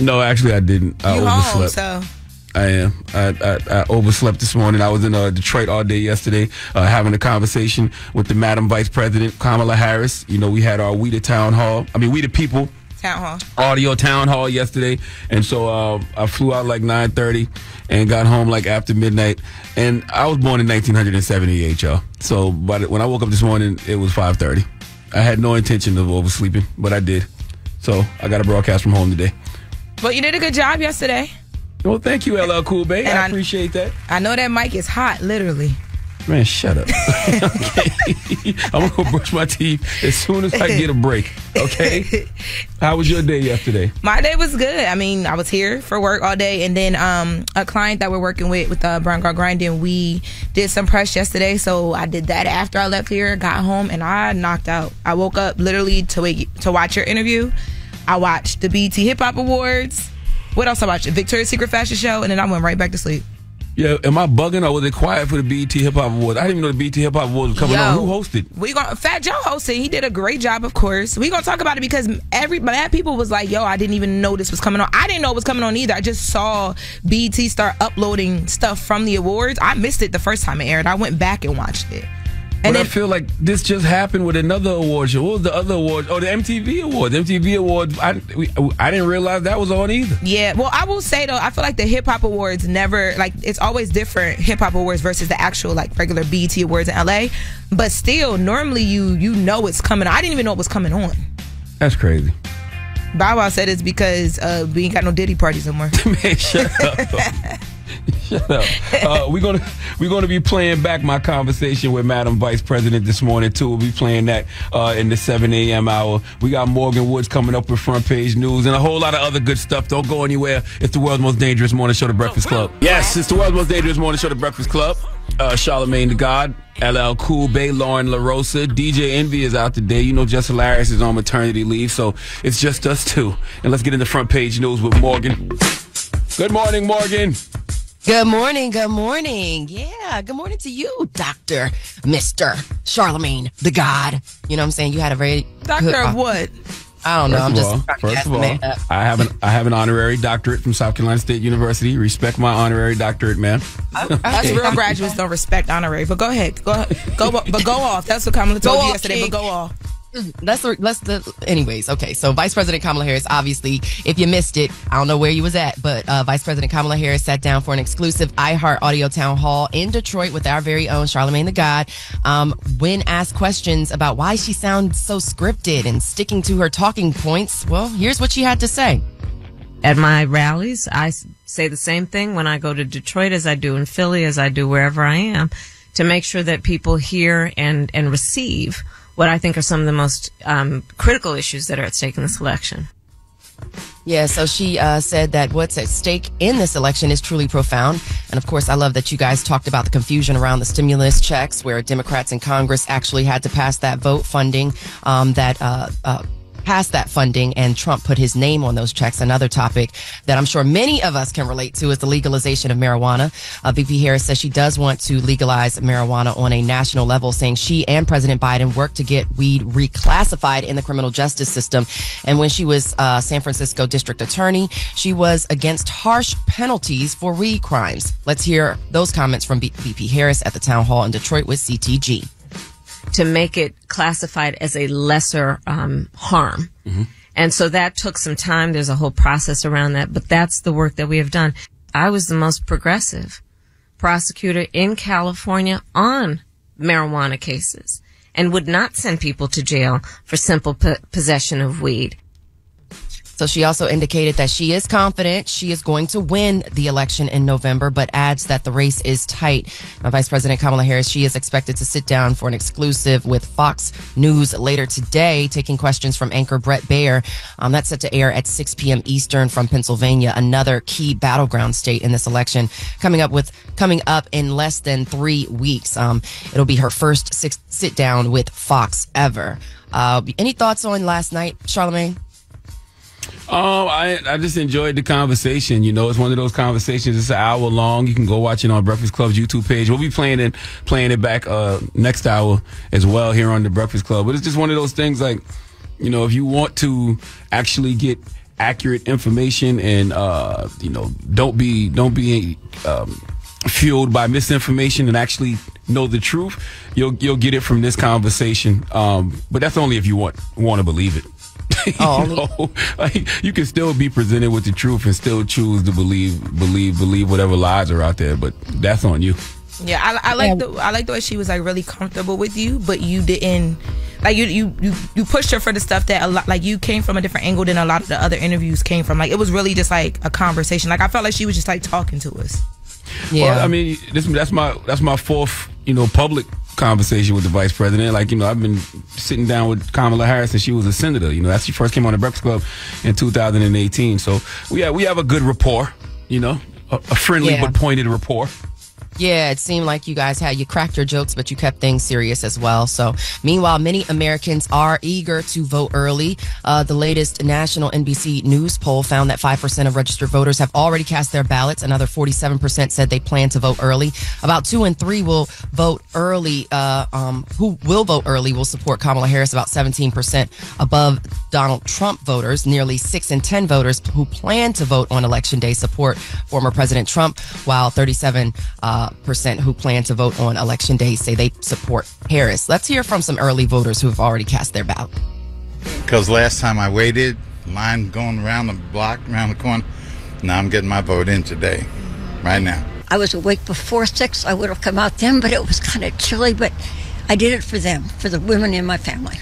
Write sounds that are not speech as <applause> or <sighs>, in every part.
No, actually, I didn't. I You overslept. home, so I am. I, I, I overslept this morning. I was in uh, Detroit all day yesterday, uh, having a conversation with the Madam Vice President Kamala Harris. You know, we had our We the Town Hall. I mean, We the People town hall. audio town hall yesterday, and so uh, I flew out like nine thirty and got home like after midnight. And I was born in 1978, y'all. So, but when I woke up this morning, it was 5:30. I had no intention of oversleeping, but I did. So I got a broadcast from home today. But you did a good job yesterday. Well, thank you, LL Cool Bay. And I I- appreciate that. I know that mic is hot, literally. Man, shut up. <laughs> okay. <laughs> I'm gonna go brush my teeth as soon as I get a break. Okay. <laughs> How was your day yesterday? My day was good. I mean, I was here for work all day, and then um, a client that we're working with with uh, Brown Girl Grinding, we did some press yesterday. So I did that after I left here, got home, and I knocked out. I woke up literally to wait to watch your interview. I watched the BET Hip Hop Awards. What else I watched? The Victoria's Secret Fashion Show, and then I went right back to sleep. Yeah, am I bugging or was it quiet for the BET Hip Hop Awards? I didn't even know the BET Hip Hop Awards was coming on. Who hosted? We going Fat Joe hosted. He did a great job, of course. We gonna talk about it because every mad people was like, "Yo, I didn't even know this was coming on. I didn't know it was coming on either. I just saw BET start uploading stuff from the awards. I missed it the first time it aired. I went back and watched it. But And I feel like this just happened with another award show. What was the other award? Oh, the MTV Awards. MTV Awards. I, we, I didn't realize that was on either. yeah. Well, I will say though, I feel like the hip hop awards never like it's always different hip hop awards versus the actual like regular BET awards in LA. But still, normally you you know it's coming. I didn't even know it was coming on. That's crazy. Bow Wow said it's because uh, we ain't got no Diddy parties no more. <laughs> Man, shut up. <laughs> <laughs> shut up. Uh, we're gonna we're gonna be playing back my conversation with Madam Vice President this morning too. We'll be playing that uh, in the 7 a.m. hour. We got Morgan Woods coming up with front page news and a whole lot of other good stuff. Don't go anywhere. It's the world's most dangerous morning show, The Breakfast Club. Yes, it's the world's most dangerous morning show, The Breakfast Club. Uh, Charlamagne the God, LL Cool Bay, Lauren LaRosa, DJ Envy is out today. You know, Jess Hilarious is on maternity leave, so it's just us two. And let's get into front page news with Morgan. Good morning, Morgan. Good morning, good morning. Yeah, good morning to you, Doctor, Mister Charlamagne, the God. You know what I'm saying? You had a very Doctor good- of uh, what? I don't know. First I'm just all, first of all. Uh, I have an I have an honorary doctorate from South Carolina State University. Respect my honorary doctorate, man. <laughs> Us real graduates don't respect honorary. But go ahead, go go, but go off. That's what Kamala told Go you off, yesterday. King. But go off. Let's let's the. Anyways, okay. So Vice President Kamala Harris, obviously, if you missed it, I don't know where you was at, but uh, Vice President Kamala Harris sat down for an exclusive iHeart Audio Town Hall in Detroit with our very own Charlamagne the God. Um, when asked questions about why she sounds so scripted and sticking to her talking points, well, here's what she had to say. at my rallies. i say the same thing when I go to Detroit as I do in Philly, as I do wherever I am, to make sure that people hear and, and receive what I think are some of the most um, critical issues that are at stake in this election. Yeah, so she uh, said that what's at stake in this election is truly profound. And of course, I love that you guys talked about the confusion around the stimulus checks, where Democrats in Congress actually had to pass that vote funding um, that. Uh, uh, passed that funding and Trump put his name on those checks. Another topic that I'm sure many of us can relate to is the legalization of marijuana. Uh, VP Harris says she does want to legalize marijuana on a national level, saying she and President Biden worked to get weed reclassified in the criminal justice system. And when she was uh, San Francisco district attorney, she was against harsh penalties for weed crimes. Let's hear those comments from VP Harris at the town hall in Detroit with CTG. To make it classified as a lesser um, harm. And so that took some time. There's a whole process around that, but that's the work that we have done. I was the most progressive prosecutor in California on marijuana cases and would not send people to jail for simple p- possession of weed. So she also indicated that she is confident she is going to win the election in November, but adds that the race is tight. Now, Vice President Kamala Harris, she is expected to sit down for an exclusive with Fox News later today, taking questions from anchor Bret Baier. Um, that's set to air at 6 p.m. Eastern from Pennsylvania, another key battleground state in this election, coming up with coming up in less than three weeks. Um, it'll be her first sit down with Fox ever. Uh, any thoughts on last night, Charlamagne? Um, I I just enjoyed the conversation. You know, it's one of those conversations. It's an hour long. You can go watch it on Breakfast Club's YouTube page. We'll be playing it playing it back uh, next hour as well here on the Breakfast Club. But it's just one of those things. Like, you know, if you want to actually get accurate information and uh, you know, don't be don't be um, fueled by misinformation and actually know the truth, you'll you'll get it from this conversation. Um, but that's only if you want want to believe it. <laughs> Oh, you, know, like, you can still be presented with the truth and still choose to believe, believe, believe whatever lies are out there. But that's on you. Yeah, I, I like the I like the way she was like really comfortable with you, but you didn't like you you you, you pushed her for the stuff that a lot like you came from a different angle than a lot of the other interviews came from. Like it was really just like a conversation. Like I felt like she was just like talking to us. Yeah. Well, I mean, this that's my that's my fourth, you know, public conversation with the vice president. Like, you know, I've been sitting down with Kamala Harris since she was a senator. You know, that's she first came on the Breakfast Club in 2018. So we have, we have a good rapport. You know, a, a friendly Yeah. but pointed rapport. Yeah, it seemed like you guys had you cracked your jokes, but you kept things serious as well. So, meanwhile, many Americans are eager to vote early. Uh, the latest national NBC News poll found that five percent of registered voters have already cast their ballots. Another forty-seven percent said they plan to vote early. About two and three will vote early. Uh, um, who will vote early will support Kamala Harris. About seventeen percent above Donald Trump voters. Nearly six in ten voters who plan to vote on election day support former President Trump, while thirty-seven. Uh, percent who plan to vote on election day say they support Harris. Let's hear from some early voters who have already cast their ballot. Because last time I waited, line going around the block, around the corner. Now I'm getting my vote in today, right now. I was awake before six. I would have come out then, but it was kind of chilly. But I did it for them, for the women in my family.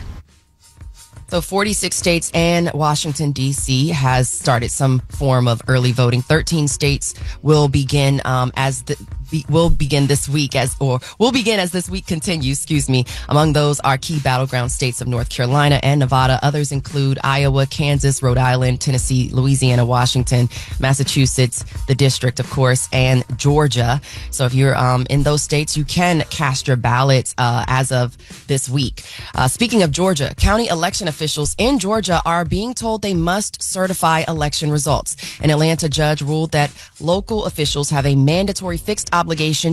So 46 states and Washington, D.C. has started some form of early voting. 13 states will begin um, as the be, will begin this week as or will begin as this week continues. Excuse me. Among those are key battleground states of North Carolina and Nevada. Others include Iowa, Kansas, Rhode Island, Tennessee, Louisiana, Washington, Massachusetts, the district, of course, and Georgia. So if you're um, in those states, you can cast your ballots uh, as of this week. Uh, speaking of Georgia, county election officials in Georgia are being told they must certify election results. An Atlanta judge ruled that local officials have a mandatory fixed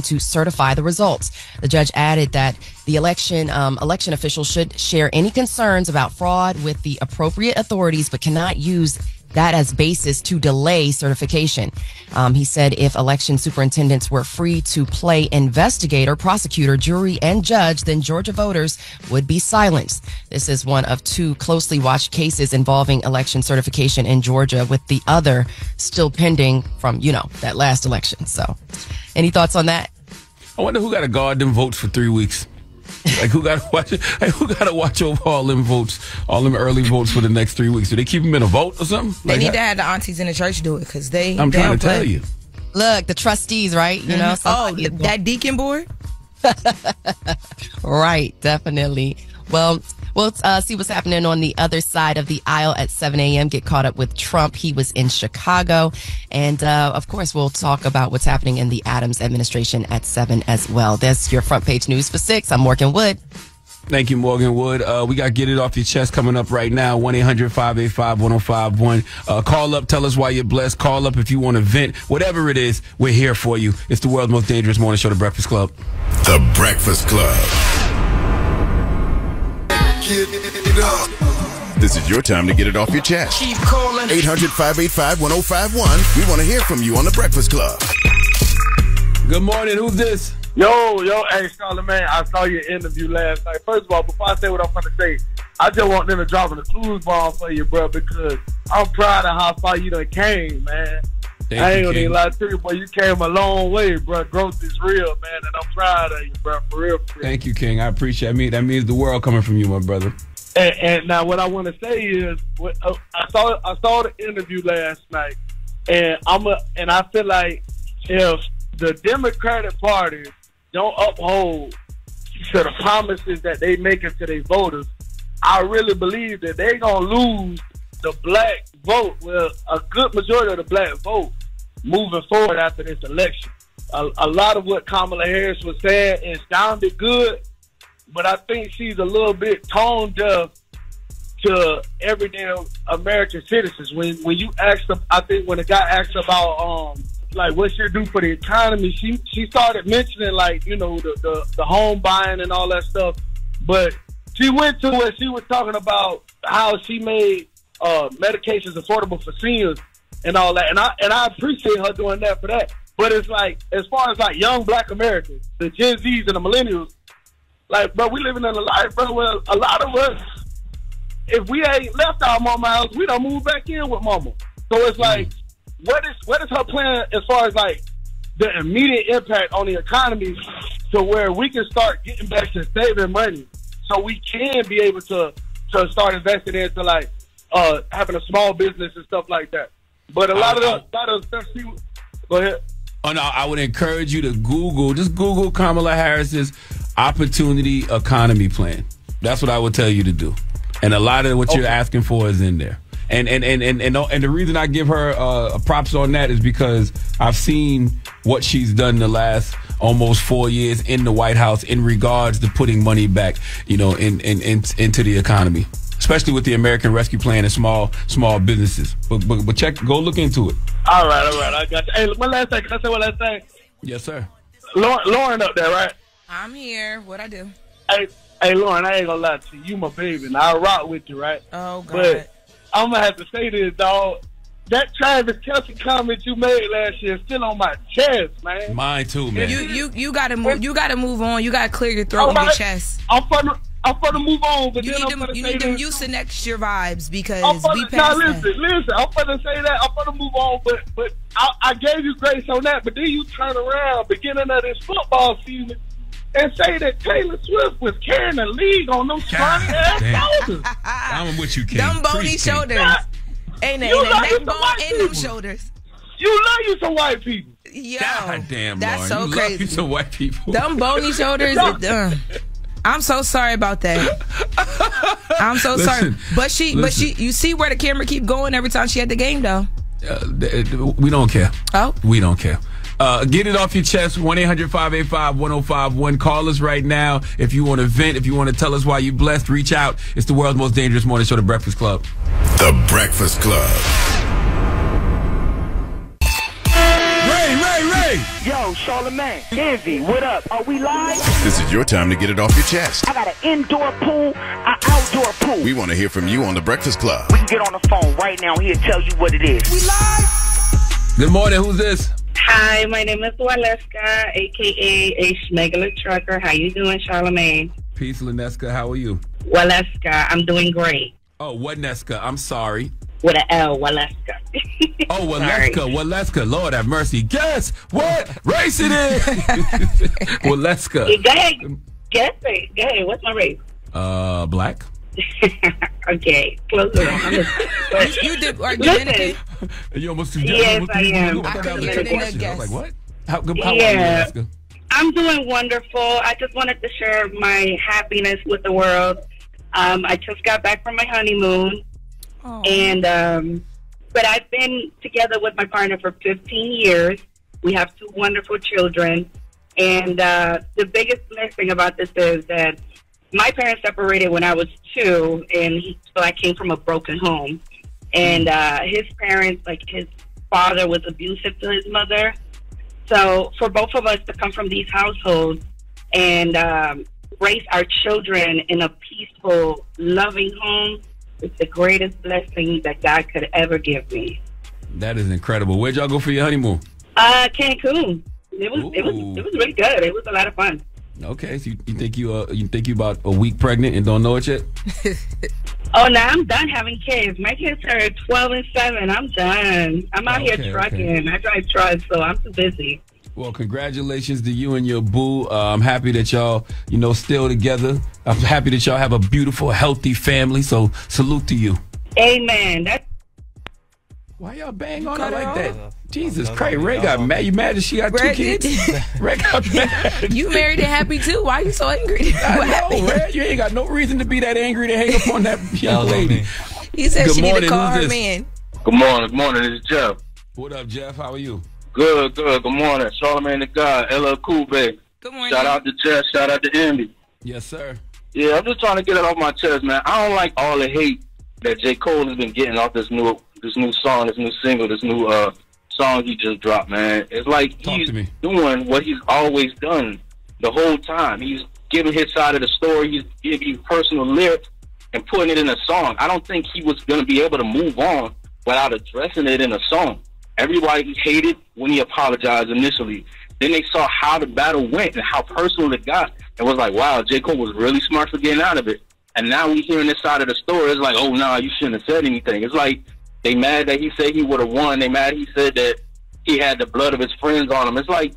to certify the results. The judge added that the election um, election officials should share any concerns about fraud with the appropriate authorities, but cannot use that as basis to delay certification. Um, he said if election superintendents were free to play investigator, prosecutor, jury, and judge, then Georgia voters would be silenced. This is one of two closely watched cases involving election certification in Georgia, with the other still pending from, you know, that last election. So, any thoughts on that? I wonder who got to guard them votes for three weeks. Like who got to watch? Like who got to watch over all them votes, all them early votes for the next three weeks? Do they keep them in a vote or something? They Like, need to have the aunties in the church do it because they. I'm they trying don't to tell you. Look, the trustees, right? You know, mm-hmm. Oh, that deacon board. <laughs> Right, definitely. Well, we'll uh, see what's happening on the other side of the aisle at 7 a.m. Get caught up with Trump. He was in Chicago. And uh, of course, we'll talk about what's happening in the Adams administration at 7 as well. That's your front page news for 6. I'm Morgan Wood. Thank you, Morgan Wood. Uh, we got Get It Off Your Chest coming up right now. 1 800 585 1051. Call up, tell us why you're blessed. Call up if you want to vent. Whatever it is, we're here for you. It's the world's most dangerous morning show, The Breakfast Club. The Breakfast Club. This is your time to get it off your chest. Keep calling. 800 585 1051. We want to hear from you on The Breakfast Club. Good morning. Who's this? Yo, yo, hey, Charlamagne, I saw your interview last night. First of all, before I say what I'm going to say, I just want them to drop a clues bomb for you, bro, because I'm proud of how far you done came, man. Thank I ain't gonna even lie to you, boy. You came a long way, bro. Growth is real, man, and I'm proud of you, bro. For real, for real. Thank you, King. I appreciate. I mean, that means the world coming from you, my brother. And, and now, what I want to say is, what, uh, I saw I saw the interview last night, and I'm a, and I feel like if the Democratic Party don't uphold to the promises that they make to their voters, I really believe that they're gonna lose the black vote. Well, a good majority of the black vote moving forward after this election. A, a lot of what Kamala Harris was saying it sounded good, but I think she's a little bit tone deaf to everyday American citizens. When when you asked them, I think when a guy asked about um like what she'll do for the economy, she she started mentioning like you know the the, the home buying and all that stuff, but she went to where she was talking about how she made uh, medications affordable for seniors and all that, and I and I appreciate her doing that for that. But it's like as far as like young Black Americans, the Gen Zs and the millennials, like bro, we living in a life, bro, where a lot of us if we ain't left our mama house, we don't move back in with mama. So it's like, what is what is her plan as far as like the immediate impact on the economy to where we can start getting back to saving money so we can be able to to start investing into like uh having a small business and stuff like that. But a lot of the a lot of stuff she go ahead. Oh no, I would encourage you to Google, just Google Kamala Harris's opportunity economy plan. That's what I would tell you to do. And a lot of what you're asking for is in there. And and and and and, and the reason I give her uh, props on that is because I've seen what she's done the last almost four years in the White House in regards to putting money back, you know, in, in, in into the economy, especially with the American Rescue Plan and small small businesses. But but, but check, go look into it. All right, all right, I got you. Hey, one last thing. Can I say one last thing? Yes, sir. Lauren, Lauren up there, right? I'm here. What I do? Hey, hey, Lauren, I ain't gonna lie to you. You my baby, and I rock with you, right? Oh God. But I'm gonna have to say this, dog. That Travis Kelce comment you made last year is still on my chest, man. Mine too, man. You you you gotta move. You gotta move on. You gotta clear your throat All and your chest. I'm gonna I'm gonna move on, but You then need I'm them. You say need them this. Houston next year vibes because I'm we gonna, now listen, that. listen. I'm gonna say that. I'm gonna move on, but but I, I gave you grace on that. But then you turn around beginning of this football season and say that Taylor Swift was carrying the league on them scrawny ass shoulders. I'm with you, King. Them bony Preach, shoulders. Ain't You ain't love neck you some bone white in them people. shoulders. You love you some white people. Yo, God damn, that's Lauren. so you crazy. Love you some white people. Them bony shoulders. <laughs> it, uh, I'm so sorry about that. <laughs> I'm so sorry. But she, but she, you see where the camera keep going every time she had the game though. Uh, th- th- we don't care. Oh, We don't care. Uh, get it off your chest. 1 800 585 1051. Call us right now. If you want to vent, if you want to tell us why you blessed, reach out. It's the world's most dangerous morning show, The Breakfast Club. The Breakfast Club. Ray, Ray! Yo, Charlamagne, Envy, what up? Are we live? This is your time to get it off your chest. I got an indoor pool, an outdoor pool. We want to hear from you on The Breakfast Club. We can get on the phone right now. He'll tell you what it is. We live! Good morning. Who's this? Hi, my name is Waleska, aka a Schmegler Trucker. How you doing, Charlamagne? Peace, Lineska. How are you? Waleska, I'm doing great. Oh, what Neska? I'm sorry. With an L, Waleska. <laughs> Oh, Sorry. Waleska, Waleska. Lord have mercy. Guess what race it is? <laughs> Waleska. Go ahead, guess it. Go ahead, what's my race? Uh, black. <laughs> okay, close enough. But you did. Are you listen, Dominican? You almost Yes, almost- I am. you- I thought could've was a trick question. I was like, what? How, good- how Yeah. are you, Waleska? I'm doing wonderful. I just wanted to share my happiness with the world. Um, I just got back from my honeymoon, And um, but I've been together with my partner for 15 years. We have two wonderful children, and uh, the biggest blessing about this is that my parents separated when I was two, and he, so I came from a broken home. And uh, his parents, like his father, was abusive to his mother. So for both of us to come from these households and um, raise our children in a peaceful, loving home is the greatest blessing that God could ever give me. That is incredible. Where'd y'all go for your honeymoon? Uh, Cancun. It was it was it was really good. It was a lot of fun. Okay, so you, you think you uh you think you about a week pregnant and don't know it yet? <laughs> Oh, now I'm done having kids. My kids are 12 and 7. I'm done. I'm out Okay, here trucking. okay. I drive trucks, so I'm too busy. Well, congratulations to you and your boo. Uh, I'm happy that y'all, you know, still together. I'm happy that y'all have a beautiful, healthy family. So salute to you. Amen. That's Why y'all bang on her like that? off? Jesus Christ, Ray got mad. You mad that she got two kids? <laughs> <laughs> Ray got mad. You married and happy too. Why are you so angry? <laughs> What I know, happened? Ray. You ain't got no reason to be that angry to hang up on that young was lady. He said Good she need to call who's her this? man. Good morning. Good morning. This is Jeff. What up, Jeff? How are you? Good, good. Good morning. Charlamagne the God, LL Cool Bay. Good morning. Shout out to Jeff. Shout out to Envy. Yes, sir. Yeah, I'm just trying to get it off my chest, man. I don't like all the hate that J. Cole has been getting off this new this new song, this new single, this new uh song he just dropped, man. It's like Talk he's doing what he's always done the whole time. He's giving his side of the story, he's giving you personal lyrics and putting it in a song. I don't think he was gonna be able to move on without addressing it in a song. Everybody hated when he apologized initially. Then they saw how the battle went and how personal it got. It was like, wow, J. Cole was really smart for getting out of it. And now we hearing this side of the story. It's like, oh, no, you shouldn't have said anything. It's like they mad that he said he would have won. They mad he said that he had the blood of his friends on him. It's like,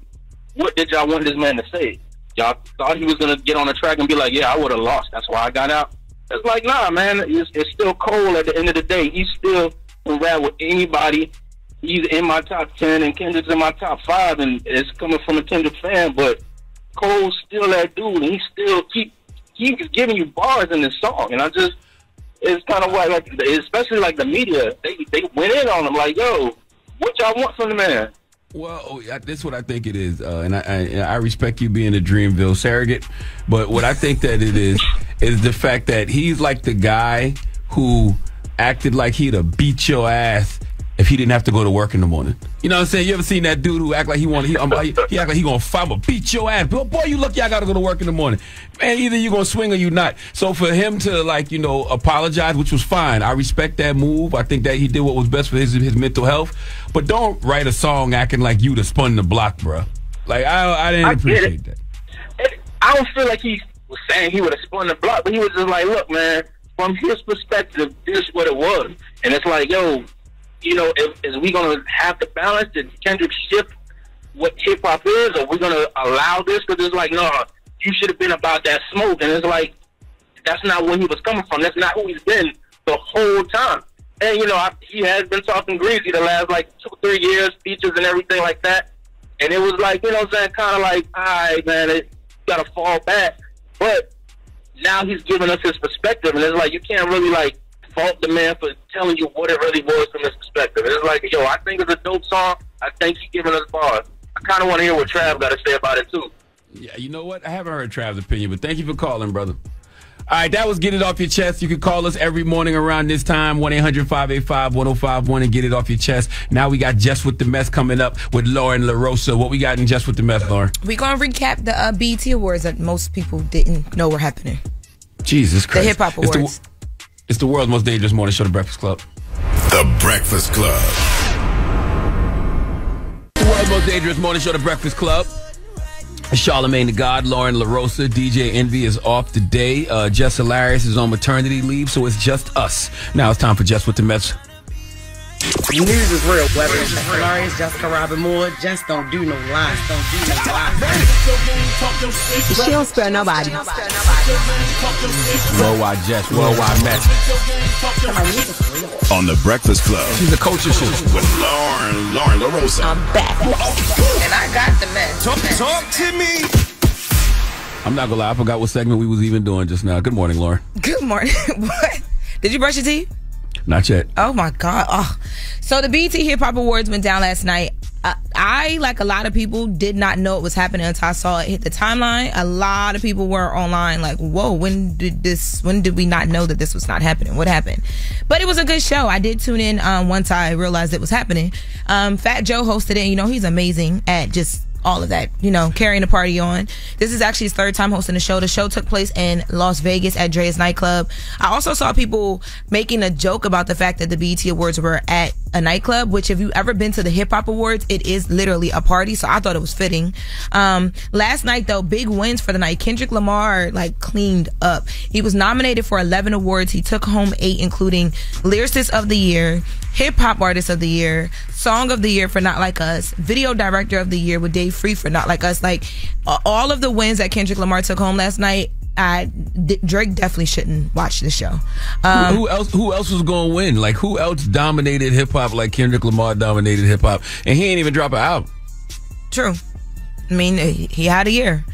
what did y'all want this man to say? Y'all thought he was going to get on the track and be like, yeah, I would have lost. That's why I got out. It's like, nah, man, it's, it's still Cole at the end of the day. He's still can rap with anybody. He's in my top 10 and Kendrick's in my top five, and it's coming from a Kendrick fan, but Cole's still that dude, and he still keep keeps giving you bars in this song, and I just it's kind of like, like especially like the media, they they went in on him like, yo, what y'all want from the man? Well, that's what I think it is, uh, and I, I, I respect you being a Dreamville surrogate. But what I think that it is is the fact that he's like the guy who acted like he'd have beat your ass if he didn't have to go to work in the morning. You know what I'm saying? You ever seen that dude who act like he want he, um, he, he act like he gonna fight, I'ma beat your ass, but boy, you lucky I gotta go to work in the morning. Man, either you gonna swing or you not. So for him to like you know apologize, which was fine, I respect that move. I think that he did what was best for his his mental health. But don't write a song acting like you the spun the block, bro. Like I I didn't I appreciate that. I don't feel like he was saying he would have spun the block, but he was just like, look, man, from his perspective, this is what it was. And it's like, yo, you know, if, is we going to have to balance? Did Kendrick shift what hip hop is? Or we going to allow this? Because it's like, no, you should have been about that smoke. And it's like, that's not where he was coming from. That's not who he's been the whole time. And, you know, I, he has been talking greasy the last, like, two, three years, speeches and everything like that. And it was like, you know what I'm saying, kind of like, all right, man, it got to fall back. But now he's giving us his perspective. And it's like, you can't really, like, fault the man for telling you what it really was from his perspective. It's like, yo, I think it's a dope song. I think he's giving us bars. I kind of want to hear what Trav got to say about it, too. Yeah, you know what? I haven't heard Trav's opinion, but thank you for calling, brother. All right, that was Get It Off Your Chest. You can call us every morning around this time, 1 800 585 1051, and get it off your chest. Now we got Jess with the Mess coming up with Lauren LaRosa. What we got in Jess with the Mess, Lauren? We gonna recap the uh, BET Awards that most people didn't know were happening. Jesus Christ. The Hip hop awards. It's the world's most dangerous morning show, The Breakfast Club. The Breakfast Club. The world's most dangerous morning show, The Breakfast Club. Charlamagne the God, Lauren LaRosa, DJ Envy is off today. Uh, Jess Hilarious is on maternity leave, so it's just us. Now it's time for Jess with the Mess. News is real, whether it's Hilarious, Jessica Robin Moore, just don't do no lies, don't do no lies. She don't spare nobody. Worldwide Jess, worldwide Mess. On The Breakfast Club. She's a coach of shit. With Lauren, Lauren LaRosa. I'm back. Oh, oh, oh. And I got the mess. Talk, talk to me. I'm not gonna lie, I forgot what segment we was even doing just now. Good morning, Lauren. Good morning. <laughs> what? Did you brush your teeth? Not yet. Oh my god! Oh, so the BET Hip Hop Awards went down last night. I, I, like a lot of people, did not know it was happening until I saw it hit the timeline. A lot of people were online, like, "Whoa, when did this? When did we not know that this was not happening? What happened?" But it was a good show. I did tune in um, once I realized it was happening. Um, Fat Joe hosted it. You know, he's amazing at just all of that, you know, carrying the party on. This is actually his third time hosting the show. The show took place in Las Vegas at Drai's nightclub. I also saw people making a joke about the fact that the BET Awards were at a nightclub, which if you've ever been to the hip hop awards, it is literally a party. So I thought it was fitting. Um, last night though, big wins for the night. Kendrick Lamar like cleaned up. He was nominated for 11 awards. He took home eight, including lyricist of the year, hip hop artist of the year, song of the year for Not Like Us, video director of the year with Dave Free for Not Like Us. Like all of the wins that Kendrick Lamar took home last night. I, D- Drake definitely shouldn't watch the show. Um, who, who else? Who else was going to win? Like who else dominated hip hop like Kendrick Lamar dominated hip hop, and he ain't even drop an album. True. I mean, he had a year.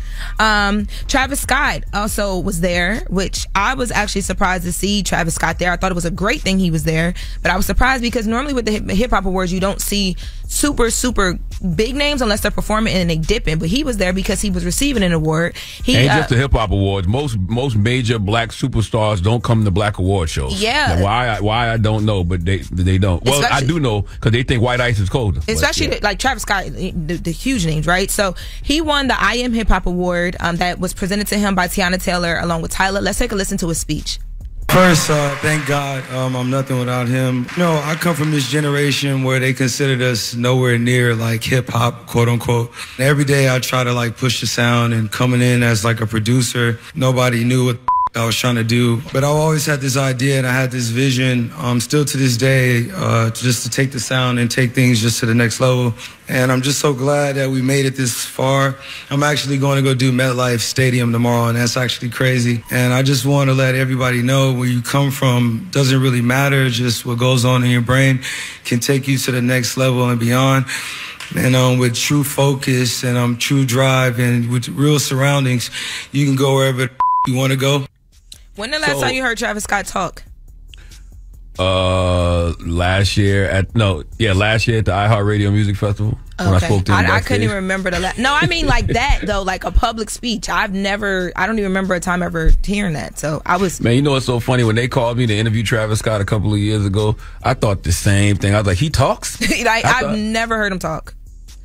Um, Travis Scott also was there, which I was actually surprised to see Travis Scott there. I thought it was a great thing he was there, but I was surprised because normally with the hip hop awards, you don't see super, super big names unless they're performing and they dip in. But he was there because he was receiving an award. He, ain't uh, just the hip hop awards. Most most major black superstars don't come to black award shows. Yeah. Now, why? I- Why I don't know, but they they don't. Well, I do know because they think white ice is colder. But, especially yeah. like Travis Scott, the, the huge names, right? So he won the I Am Hip Hop Award um, that was presented to him by Teyana Taylor along with Tyler. Let's take a listen to his speech. First, uh, thank God um, I'm nothing without him. You know, I come from this generation where they considered us nowhere near like hip hop, quote unquote. Every day I try to like push the sound and coming in as like a producer. Nobody knew what I was trying to do, but I always had this idea and I had this vision, um, still to this day, uh, just to take the sound and take things just to the next level. And I'm just so glad that we made it this far. I'm actually going to go do MetLife Stadium tomorrow, and that's actually crazy. And I just want to let everybody know where you come from doesn't really matter. Just what goes on in your brain can take you to the next level and beyond. And um, with true focus and um, true drive and with real surroundings, you can go wherever you want to go. When the last So- time you heard Travis Scott talk? uh last year at no yeah last year at the iHeartRadio Music Festival when I spoke to him I, I couldn't even remember the last. No, I mean like that <laughs> though, like a public speech. I've never. I don't even remember a time ever hearing that. So I was. Man, you know what's so funny? When they called me to interview Travis Scott a couple of years ago, I thought the same thing. I was like, he talks? <laughs> like I I've never heard him talk.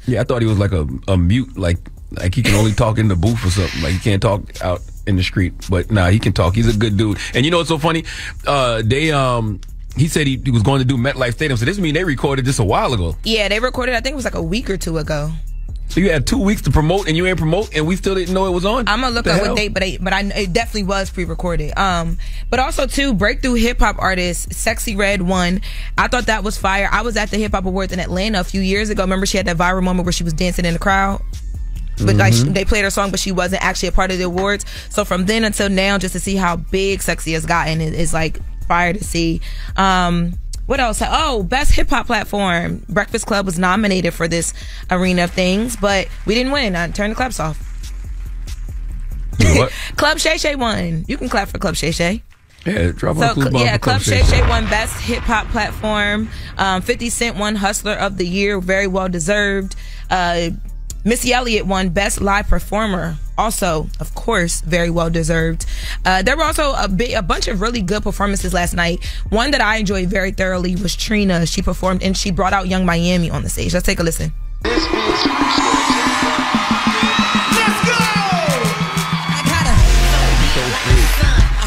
Yeah, I thought he was like a, a mute, like like he can only talk in the booth or something. Like he can't talk out in the street. But nah, he can talk. He's a good dude. And you know what's so funny? Uh, they um he said he, he was going to do MetLife Stadium. So this mean they recorded this a while ago. Yeah, they recorded. I think it was like a week or two ago. So you had two weeks to promote and you ain't promote and we still didn't know it was on. I'm gonna look The up hell? what date, but I, but I it definitely was pre-recorded. Um, but also too, breakthrough hip hop artist Sexyy Red won. I thought that was fire. I was at the hip hop awards in Atlanta a few years ago. Remember she had that viral moment where she was dancing in the crowd. But like Mm-hmm. Mhm. they played her song, but she wasn't actually a part of the awards. So from then until now, just to see how big Sexyy has gotten is, is like fire to see. Um, what else? Oh, best hip hop platform. Breakfast Club was nominated for this arena of things, but we didn't win. I turned the claps off. <laughs> Club Shay Shay won. You can clap for Club Shay Shay. Yeah, drop on So a clue cl- yeah, Club Shay Shay won best hip hop platform. Um, Fifty Cent won Hustler of the Year, very well deserved. Uh, Missy Elliott won best live performer, also of course very well deserved. Uh, there were also a big, a bunch of really good performances last night. One that I enjoyed very thoroughly was Trina. She performed and she brought out Yung Miami on the stage. Let's take a listen. I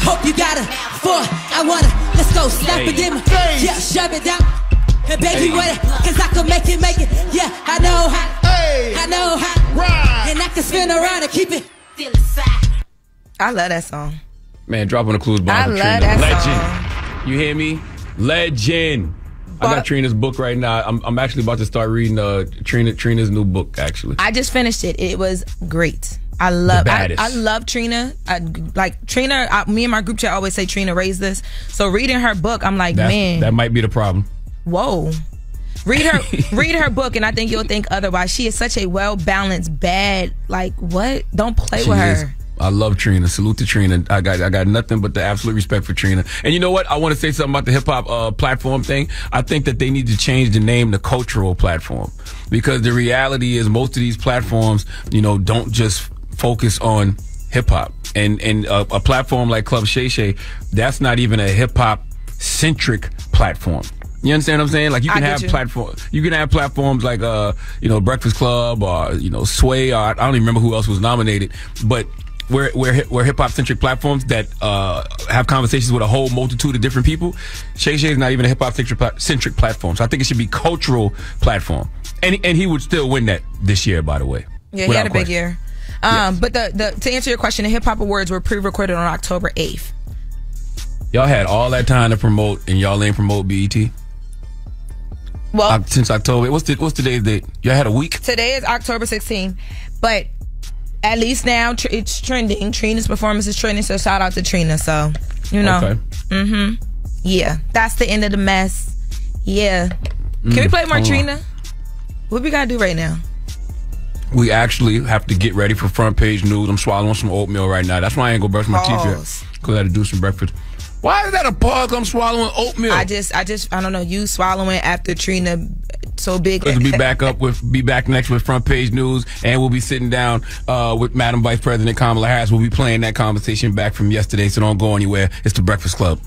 hope you got a four. I wanna let's go snap it in my yeah, shove it down. And baby, with it, cause I can make it, make it. Yeah, I know how. I know how. And I can spin around and keep it. I love that song. Man, drop on the clues bomb I love Trina. that Legend. You hear me? Legend. I got Trina's book right now. I'm, I'm actually about to start reading uh, Trina Trina's new book. Actually, I just finished it. It was great. I love. The I. I love Trina. I, like Trina. I, me and my group chat always say Trina raised this. So reading her book, I'm like, That's- man, that might be the problem. Whoa. Read her, <laughs> read her book, and I think you'll think otherwise. She is such a well balanced, bad. Like what? Don't play She with is. her. I love Trina. Salute to Trina. I got I got nothing but the absolute respect for Trina. And you know what? I want to say something about the hip hop uh, platform thing. I think that they need to change the name to cultural platform because the reality is most of these platforms, you know, don't just focus on hip hop. And and a, a platform like Club Shay Shay, that's not even a hip hop centric platform. You understand what I'm saying? Like you can have you. platform, you can have platforms like uh, you know, Breakfast Club or you know, Sway or I don't even remember who else was nominated, but we're we're, we're hip hop centric platforms that uh, have conversations with a whole multitude of different people. Shay Shay is not even a hip hop centric centric platform, so I think it should be cultural platform. And and he would still win that this year, by the way. Yeah, he had a big year. Um, But the, the to answer your question, the Hip Hop Awards were pre-recorded on October 8th. Y'all had all that time to promote, and y'all ain't promote BET. Well, since October, what's the what's today's date? Y'all had a week. today is October 16th, but at least now tr- it's trending. Trina's performance is trending, so shout out to Trina. So you know, Okay. mm-hmm. Yeah, that's the end of the mess. Yeah, can we Mm, play more. Trina? What we gotta do right now? We actually have to get ready for front page news. I'm swallowing some oatmeal right now. That's why I ain't gonna brush my teeth Pause. yet. Cause I had to do some breakfast. Why is that a pause? I'm swallowing oatmeal. I just, I just, I don't know. You swallowing after Trina so big. We'll be back up <laughs> with be back next with front page news, and we'll be sitting down uh, with Madam Vice President Kamala Harris. We'll be playing that conversation back from yesterday, so don't go anywhere. It's the Breakfast Club.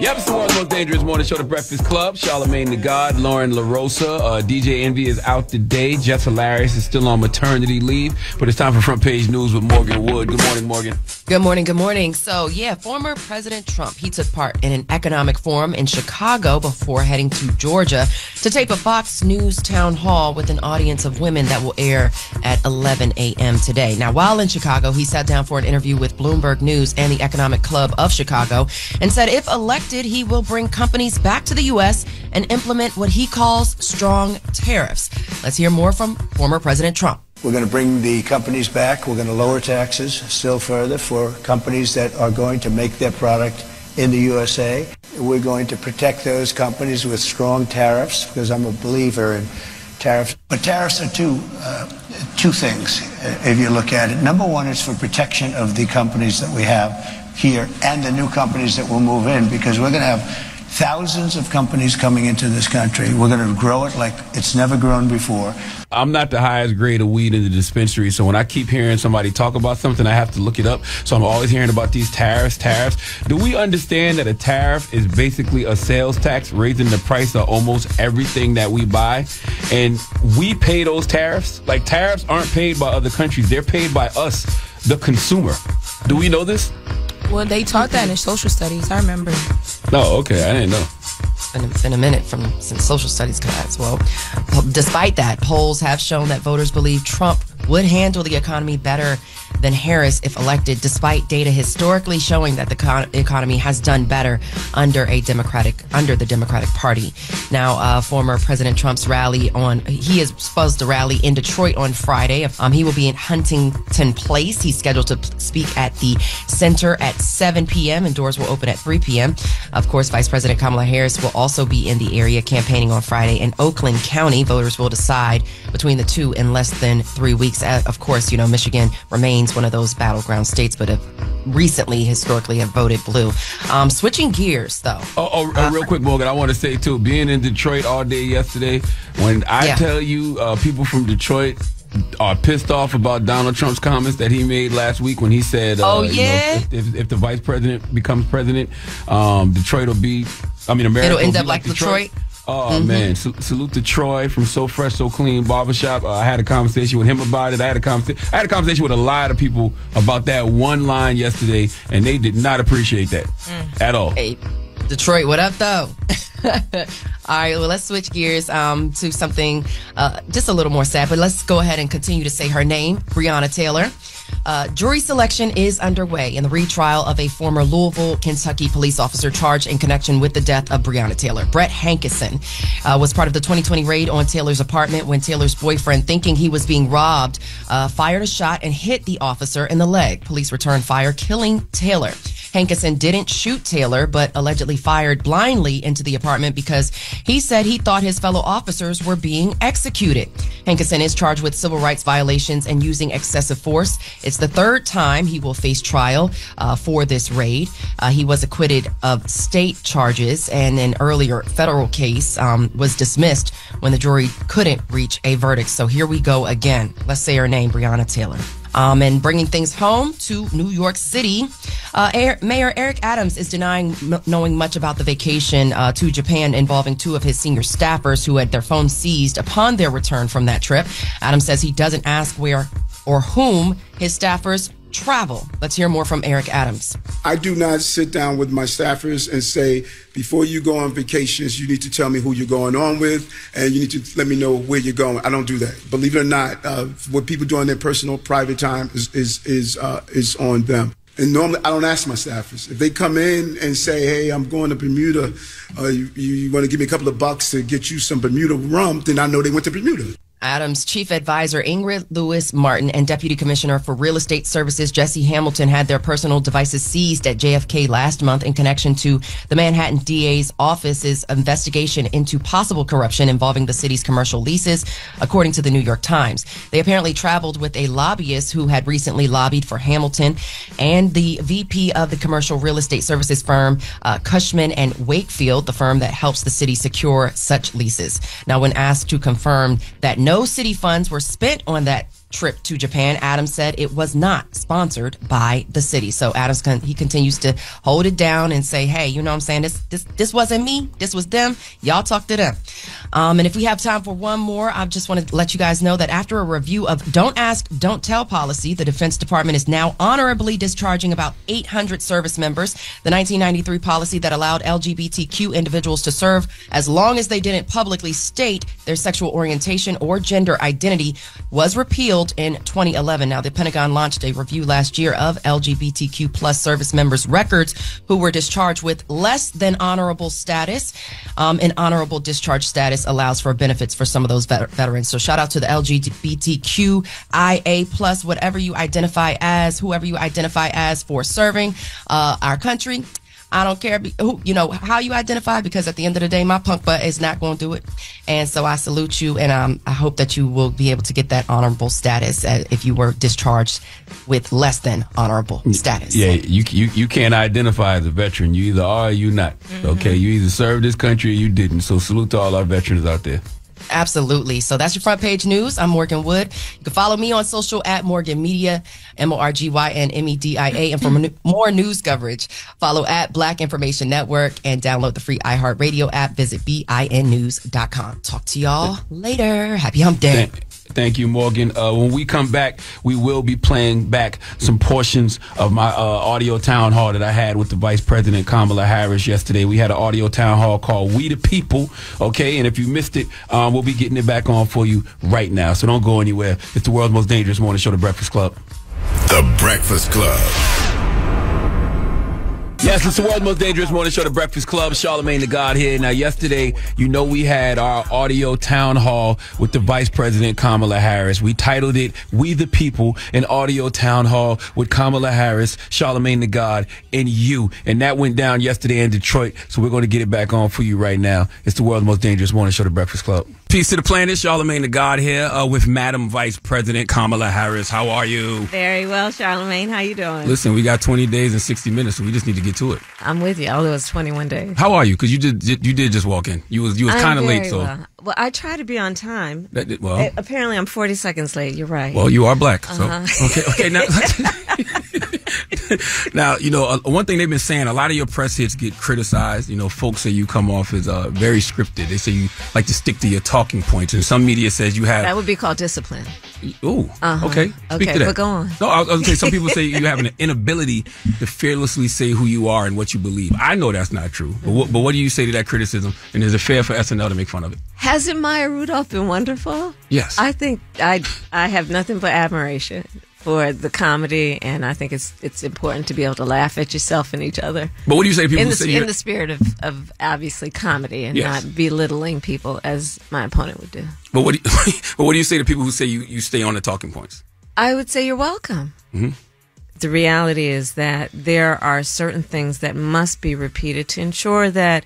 Yep, it's the world's most dangerous morning show, The Breakfast Club. Charlamagne the God, Lauren LaRosa, uh, DJ Envy is out today. Jess Hilarious is still on maternity leave, but it's time for front page news with Morgan Wood. Good morning, Morgan. Good morning, good morning. So, yeah, former President Trump, he took part in an economic forum in Chicago before heading to Georgia to tape a Fox News town hall with an audience of women that will air at 11 a.m. today. Now, while in Chicago, he sat down for an interview with Bloomberg News and the Economic Club of Chicago and said if elected, he will bring companies back to the U.S. and implement what he calls strong tariffs. Let's hear more from former President Trump. We're going to bring the companies back. We're going to lower taxes still further for companies that are going to make their product in the USA. We're going to protect those companies with strong tariffs because I'm a believer in tariffs. But tariffs are two, uh, two things uh, if you look at it. Number one is for protection of the companies that we have here and the new companies that will move in because we're going to have thousands of companies coming into this country. We're going to grow it like it's never grown before. I'm not the highest grade of weed in the dispensary, so when I keep hearing somebody talk about something, I have to look it up. So I'm always hearing about these tariffs, tariffs. Do we understand that a tariff is basically a sales tax raising the price of almost everything that we buy? And we pay those tariffs? Like tariffs aren't paid by other countries, they're paid by us, the consumer. Do we know this? Well, they taught that in social studies. I remember. No, okay, I didn't know. been a, been a minute from since social studies class. Well, despite that, polls have shown that voters believe Trump would handle the economy better than Harris if elected, despite data historically showing that the co- economy has done better under a Democratic under the Democratic Party. Now, uh, former President Trump's rally on he is supposed to rally in Detroit on Friday. Um, he will be in Huntington Place. He's scheduled to speak at the center at 7 p.m. and doors will open at 3 p.m. Of course, Vice President Kamala Harris will also be in the area campaigning on Friday in Oakland County. Voters will decide between the two in less than three weeks. Uh, Of course, you know Michigan remains one of those battleground states, but have recently historically have voted blue. Um, switching gears, though. Oh, oh uh, real quick, Morgan, I want to say too, being in Detroit all day yesterday, when I Yeah. tell you uh, people from Detroit are pissed off about Donald Trump's comments that he made last week when he said, uh, Oh, you know, yeah? if, if, if the vice president becomes president, um, Detroit will be, I mean, America It'll end up like Detroit? Oh Mhm. man! Sal- salute to Troy from So Fresh, So Clean Barbershop. Uh, I had a conversation with him about it. I had a conversation. I had a conversation with a lot of people about that one line yesterday, and they did not appreciate that at all. Hey, Detroit, what up, though? <laughs> <laughs> All right, well, let's switch gears um, to something uh, just a little more sad, but let's go ahead and continue to say her name, Breonna Taylor. Uh, jury selection is underway in the retrial of a former Louisville, Kentucky police officer charged in connection with the death of Breonna Taylor. Brett Hankison uh, was part of the 2020 raid on Taylor's apartment when Taylor's boyfriend, thinking he was being robbed, uh, fired a shot and hit the officer in the leg. Police returned fire, killing Taylor. Hankison didn't shoot Taylor, but allegedly fired blindly into the apartment because he said he thought his fellow officers were being executed. Hankison is charged with civil rights violations and using excessive force. It's the third time he will face trial uh, for this raid. Uh, he was acquitted of state charges, and an earlier federal case um, was dismissed when the jury couldn't reach a verdict. So here we go again. Let's say her name, Breonna Taylor. Um, and bringing things home to New York City, uh, Air, Mayor Eric Adams is denying m- knowing much about the vacation uh, to Japan involving two of his senior staffers who had their phones seized upon their return from that trip. Adams says he doesn't ask where or whom his staffers travel. Let's hear more from Eric Adams. I do not sit down with my staffers and say, before you go on vacations, you need to tell me who you're going on with and you need to let me know where you're going. I don't do that. Believe it or not, uh, what people do on their personal, private time is, is, is, uh, is on them. And normally, I don't ask my staffers. If they come in and say, hey, I'm going to Bermuda, uh, you, you want to give me a couple of bucks to get you some Bermuda rum, then I know they went to Bermuda. Adams chief advisor Ingrid Lewis Martin and deputy commissioner for real estate services Jesse Hamilton had their personal devices seized at JFK last month in connection to the Manhattan DA's office's investigation into possible corruption involving the city's commercial leases, according to the New York Times. They apparently traveled with a lobbyist who had recently lobbied for Hamilton and the VP of the commercial real estate services firm uh, Cushman and Wakefield, the firm that helps the city secure such leases. Now, when asked to confirm that no no city funds were spent on that trip to Japan. Adams said it was not sponsored by the city. So Adams con- he continues to hold it down and say, "Hey, you know what I'm saying? This this this wasn't me. This was them. Y'all talk to them." Um, and if we have time for one more, I just want to let you guys know that after a review of "Don't Ask, Don't Tell" policy, the Defense Department is now honorably discharging about 800 service members. The 1993 policy that allowed LGBTQ individuals to serve as long as they didn't publicly state their sexual orientation or gender identity was repealed in 2011. Now, the Pentagon launched a review last year of LGBTQ plus service members' records who were discharged with less than honorable status. Um, an honorable discharge status allows for benefits for some of those vet- veterans. So, shout out to the LGBTQIA plus, whatever you identify as, whoever you identify as for serving uh, our country. I don't care who, you know, how you identify because at the end of the day, my punk butt is not going to do it. And so I salute you and um, I hope that you will be able to get that honorable status uh, if you were discharged with less than honorable status. Yeah, you you you can't identify as a veteran. You either are or you not. Mm-hmm. Okay, you either served this country or you didn't. So salute to all our veterans out there. Absolutely. So that's your front page news. I'm Morgan Wood. You can follow me on social at Morgan Media, M O R G Y N M E D I A. And for more news coverage, follow at Black Information Network and download the free iHeartRadio app. Visit BINnews.com. Talk to y'all later. Happy hump day. Thank, you, Morgan. Uh, when we come back, we will be playing back some portions of my uh, audio town hall that I had with the Vice President Kamala Harris yesterday. We had an audio town hall called "We the People." Okay, and if you missed it, um, we'll be getting it back on for you right now. So don't go anywhere. It's the world's most dangerous morning show, The Breakfast Club. The Breakfast Club. Yes, it's the world's most dangerous morning show, The Breakfast Club. Charlamagne the God here. Now, yesterday, you know, we had our audio town hall with the Vice President Kamala Harris. We titled it "We the People," an audio town hall with Kamala Harris, Charlamagne the God, and you. And that went down yesterday in Detroit. So we're going to get it back on for you right now. It's the world's most dangerous morning show, The Breakfast Club. Peace to the planet, Charlamagne the God here uh, with Madam Vice President Kamala Harris. How are you? Very well, Charlamagne. How you doing? Listen, we got 20 days and 60 minutes, so we just need to get to it. I'm with you. Although it's 21 days. How are you? Because you did you did just walk in. You was you was kind of late, so well. Well, I try to be on time. That well. Apparently, I'm 40 seconds late. You're right. well you are black. So Uh-huh. okay, okay now. <laughs> <laughs> <laughs> now you know uh, one thing they've been saying. A lot of your press hits get criticized. You know, folks say you come off as uh, very scripted. They say you like to stick to your talking points, and some media says you have. that would be called discipline. Ooh, Uh-huh. okay. Speak Okay, to that. but go on. No, I was say some people say <laughs> you have an inability to fearlessly say who you are and what you believe. I know that's not true. But what, but what do you say to that criticism? And is it fair for SNL to make fun of it? Hasn't Maya Rudolph been wonderful? Yes. I think I I have nothing but admiration for the comedy, and I think it's it's important to be able to laugh at yourself and each other. But what do you say to people in who the, say in the spirit of, of obviously comedy and Yes. not belittling people as my opponent would do? But what, do you, <laughs> but what do you say to people who say you, you stay on the talking points? I would say you're welcome. hmm The reality is that there are certain things that must be repeated to ensure that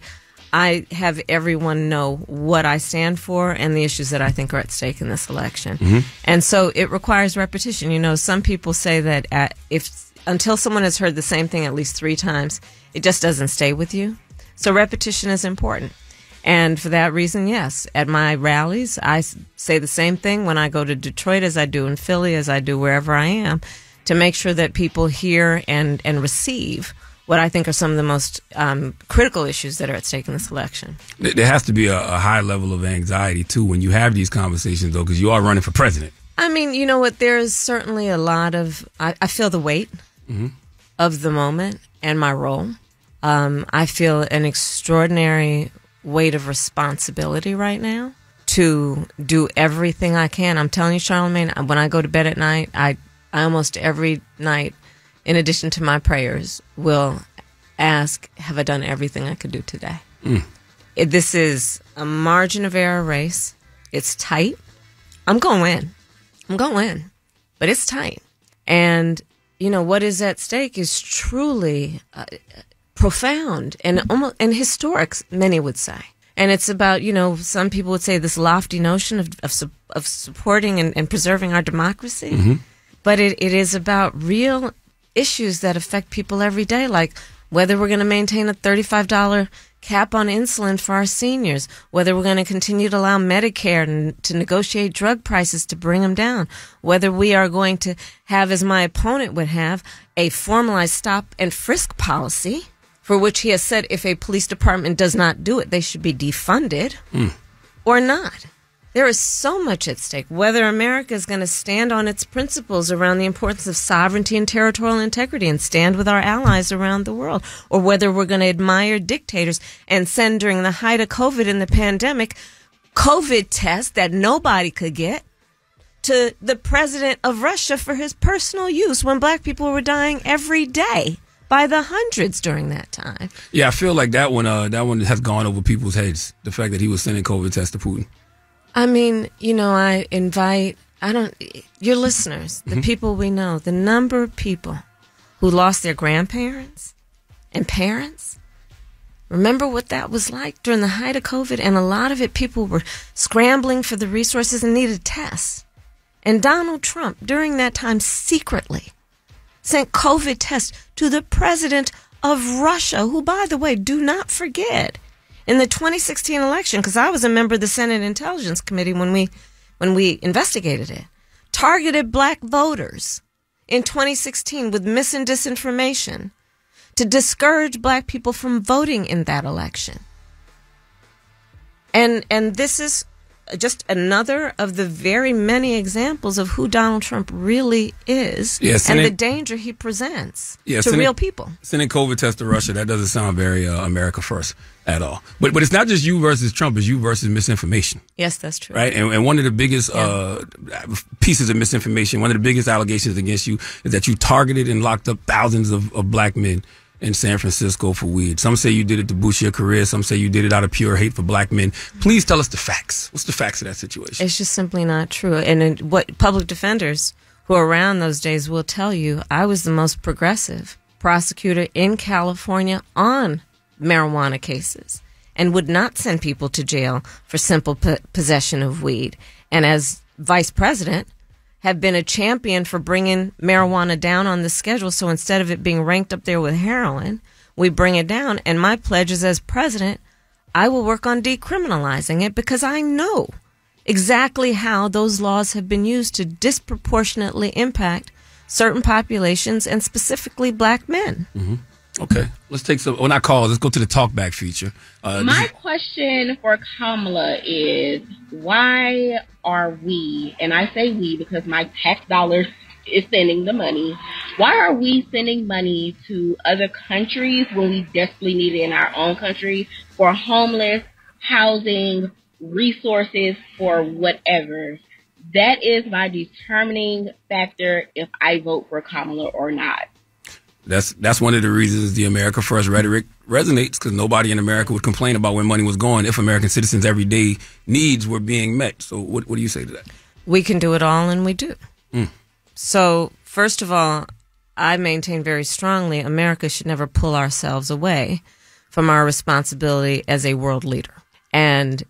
I have everyone know what I stand for and the issues that I think are at stake in this election. Mhm. And so it requires repetition. You know, some people say that at, if until someone has heard the same thing at least three times, it just doesn't stay with you. So repetition is important. And for that reason, yes, at my rallies, I say the same thing when I go to Detroit as I do in Philly, as I do wherever I am, to make sure that people hear and, and receive what I think are some of the most um, critical issues that are at stake in this election. There has to be a, a high level of anxiety too when you have these conversations, though, because you are running for president. I mean, you know what? There is certainly a lot of. I, I feel the weight Mhm. of the moment and my role. Um, I feel an extraordinary weight of responsibility right now to do everything I can. I'm telling you, Charlamagne, when I go to bed at night, I, I almost every night, in addition to my prayers, will ask, Have I done everything I could do today? Mm. It, this is a margin of error race. It's tight. I'm going to win. I'm going to win, but it's tight. And, you know, what is at stake is truly uh, profound and almost and historic, many would say. And it's about, you know, some people would say this lofty notion of, of, of supporting and, and preserving our democracy. Mhm. But it, it is about real issues that affect people every day, like whether we're going to maintain a $35 cap on insulin for our seniors, whether we're going to continue to allow Medicare to negotiate drug prices to bring them down, whether we are going to have, as my opponent would have, a formalized stop and frisk policy for which he has said if a police department does not do it, they should be defunded hmm. or not. There is so much at stake. Whether America is going to stand on its principles around the importance of sovereignty and territorial integrity and stand with our allies around the world, or whether we're going to admire dictators and send during the height of COVID in the pandemic COVID tests that nobody could get to the president of Russia for his personal use when black people were dying every day by the hundreds during that time. Yeah, I feel like that one. Uh, that one has gone over people's heads. The fact that he was sending COVID tests to Putin. I mean, you know, I invite, I don't, your listeners, the Mhm. people we know, the number of people who lost their grandparents and parents. Remember what that was like during the height of COVID? And a lot of it, people were scrambling for the resources and needed tests. And Donald Trump, during that time, secretly sent COVID tests to the president of Russia, who, by the way, do not forget, in the 2016 election, because I was a member of the Senate Intelligence Committee when we when we investigated it, targeted black voters in 2016 with mis and disinformation to discourage black people from voting in that election. And and this is just another of the very many examples of who Donald Trump really is Yes, and and the danger he presents Yeah, to real people. Sending COVID tests to Russia. That doesn't sound very uh, America first at all. But but it's not just you versus Trump. It's you versus misinformation. Yes, that's true. Right, and, and one of the biggest uh, pieces of misinformation, one of the biggest allegations against you is that you targeted and locked up thousands of, of black men in San Francisco for weed. Some say you did it to boost your career. Some say you did it out of pure hate for black men. Please tell us the facts. What's the facts of that situation? It's just simply not true. And what public defenders who are around those days will tell you, I was the most progressive prosecutor in California on marijuana cases and would not send people to jail for simple po- possession of weed. And as vice president, have been a champion for bringing marijuana down on the schedule. So instead of it being ranked up there with heroin, we bring it down. And my pledge is as president, I will work on decriminalizing it because I know exactly how those laws have been used to disproportionately impact certain populations and specifically black men. hmm Okay, let's take some. When I call, let's go to the talkback feature. Uh, My question for Kamala is why are we, and I say we because my tax dollars is sending the money, why are we sending money to other countries when we desperately need it in our own country for homeless, housing, resources, for whatever? That is my determining factor if I vote for Kamala or not. That's that's one of the reasons the America First rhetoric resonates because nobody in America would complain about where money was going if American citizens' everyday needs were being met. So, what what do you say to that? We can do it all, and we do. Mm. So, first of all, I maintain very strongly America should never pull ourselves away from our responsibility as a world leader. And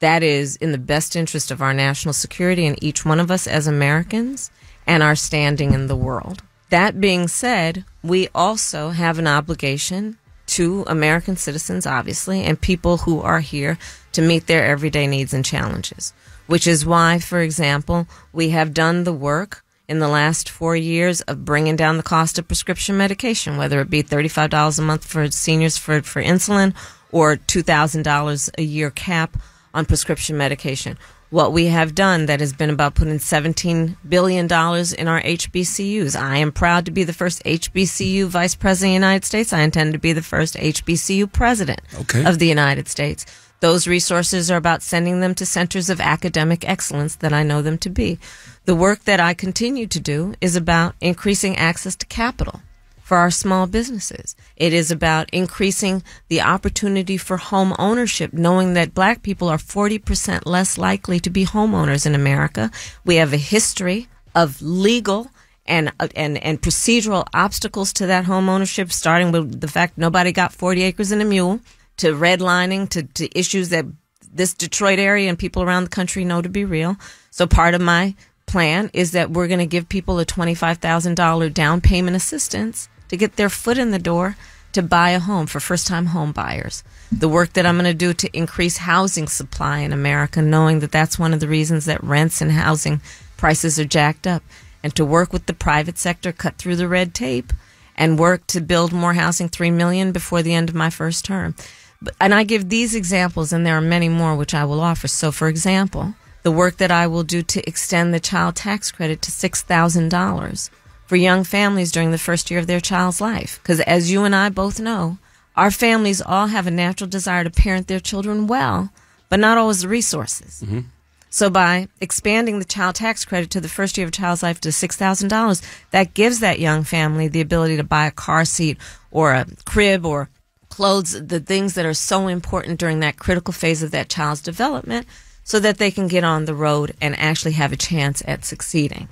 that is in the best interest of our national security and each one of us as Americans and our standing in the world. That being said, we also have an obligation to American citizens, obviously, and people who are here to meet their everyday needs and challenges. Which is why, for example, we have done the work in the last four years of bringing down the cost of prescription medication, whether it be $35 a month for seniors for, for insulin or $2,000 a year cap on prescription medication. What we have done that has been about putting $17 billion in our HBCUs. I am proud to be the first HBCU vice president of the United States. I intend to be the first HBCU president Okay. of the United States. Those resources are about sending them to centers of academic excellence that I know them to be. The work that I continue to do is about increasing access to capital for our small businesses. It is about increasing the opportunity for home ownership, knowing that black people are 40% less likely to be homeowners in America. We have a history of legal and, and, and procedural obstacles to that home ownership, starting with the fact nobody got 40 acres and a mule to redlining to, to issues that this Detroit area and people around the country know to be real. So part of my plan is that we're going to give people a $25,000 down payment assistance to get their foot in the door to buy a home for first time home buyers. The work that I'm going to do to increase housing supply in America, knowing that that's one of the reasons that rents and housing prices are jacked up, and to work with the private sector, cut through the red tape, and work to build more housing, 3 million before the end of my first term. And I give these examples, and there are many more which I will offer. So, for example, the work that I will do to extend the child tax credit to $6,000 for young families during the first year of their child's life. Because as you and I both know, our families all have a natural desire to parent their children well, but not always the resources. Mm-hmm. So by expanding the child tax credit to the first year of a child's life to $6,000, that gives that young family the ability to buy a car seat or a crib or clothes, the things that are so important during that critical phase of that child's development so that they can get on the road and actually have a chance at succeeding.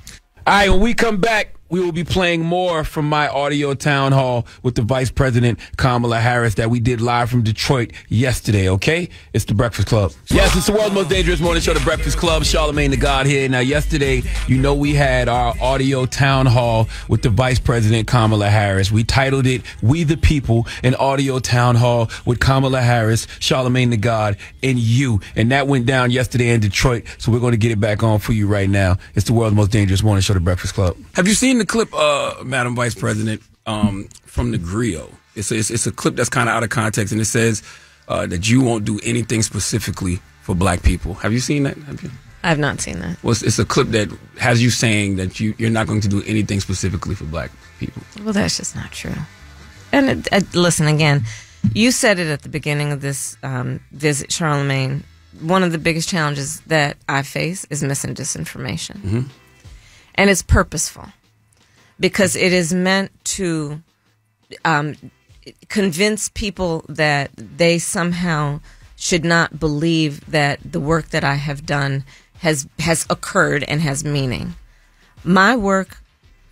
All right, when we come back, we will be playing more from my audio town hall with the Vice President Kamala Harris that we did live from Detroit yesterday, okay? It's the Breakfast Club. Yes, it's the world's most dangerous morning show, the Breakfast Club. Charlamagne the God here. Now, yesterday, you know, we had our audio town hall with the Vice President Kamala Harris. We titled it We the People, an audio town hall with Kamala Harris, Charlamagne the God, and you. And that went down yesterday in Detroit, so we're going to get it back on for you right now. It's the world's most dangerous morning show, the Breakfast Club. Have you seen the clip, uh, Madam Vice President, um, from the grill. It's a, it's, it's a clip that's kind of out of context, and it says uh, that you won't do anything specifically for black people. Have you seen that? Have you? I've not seen that. Well, it's, it's a clip that has you saying that you, you're not going to do anything specifically for black people. Well, that's just not true. And it, uh, listen again, you said it at the beginning of this um, visit, Charlamagne. One of the biggest challenges that I face is mis and disinformation, Mm-hmm. and it's purposeful because it is meant to um, convince people that they somehow should not believe that the work that I have done has has occurred and has meaning. My work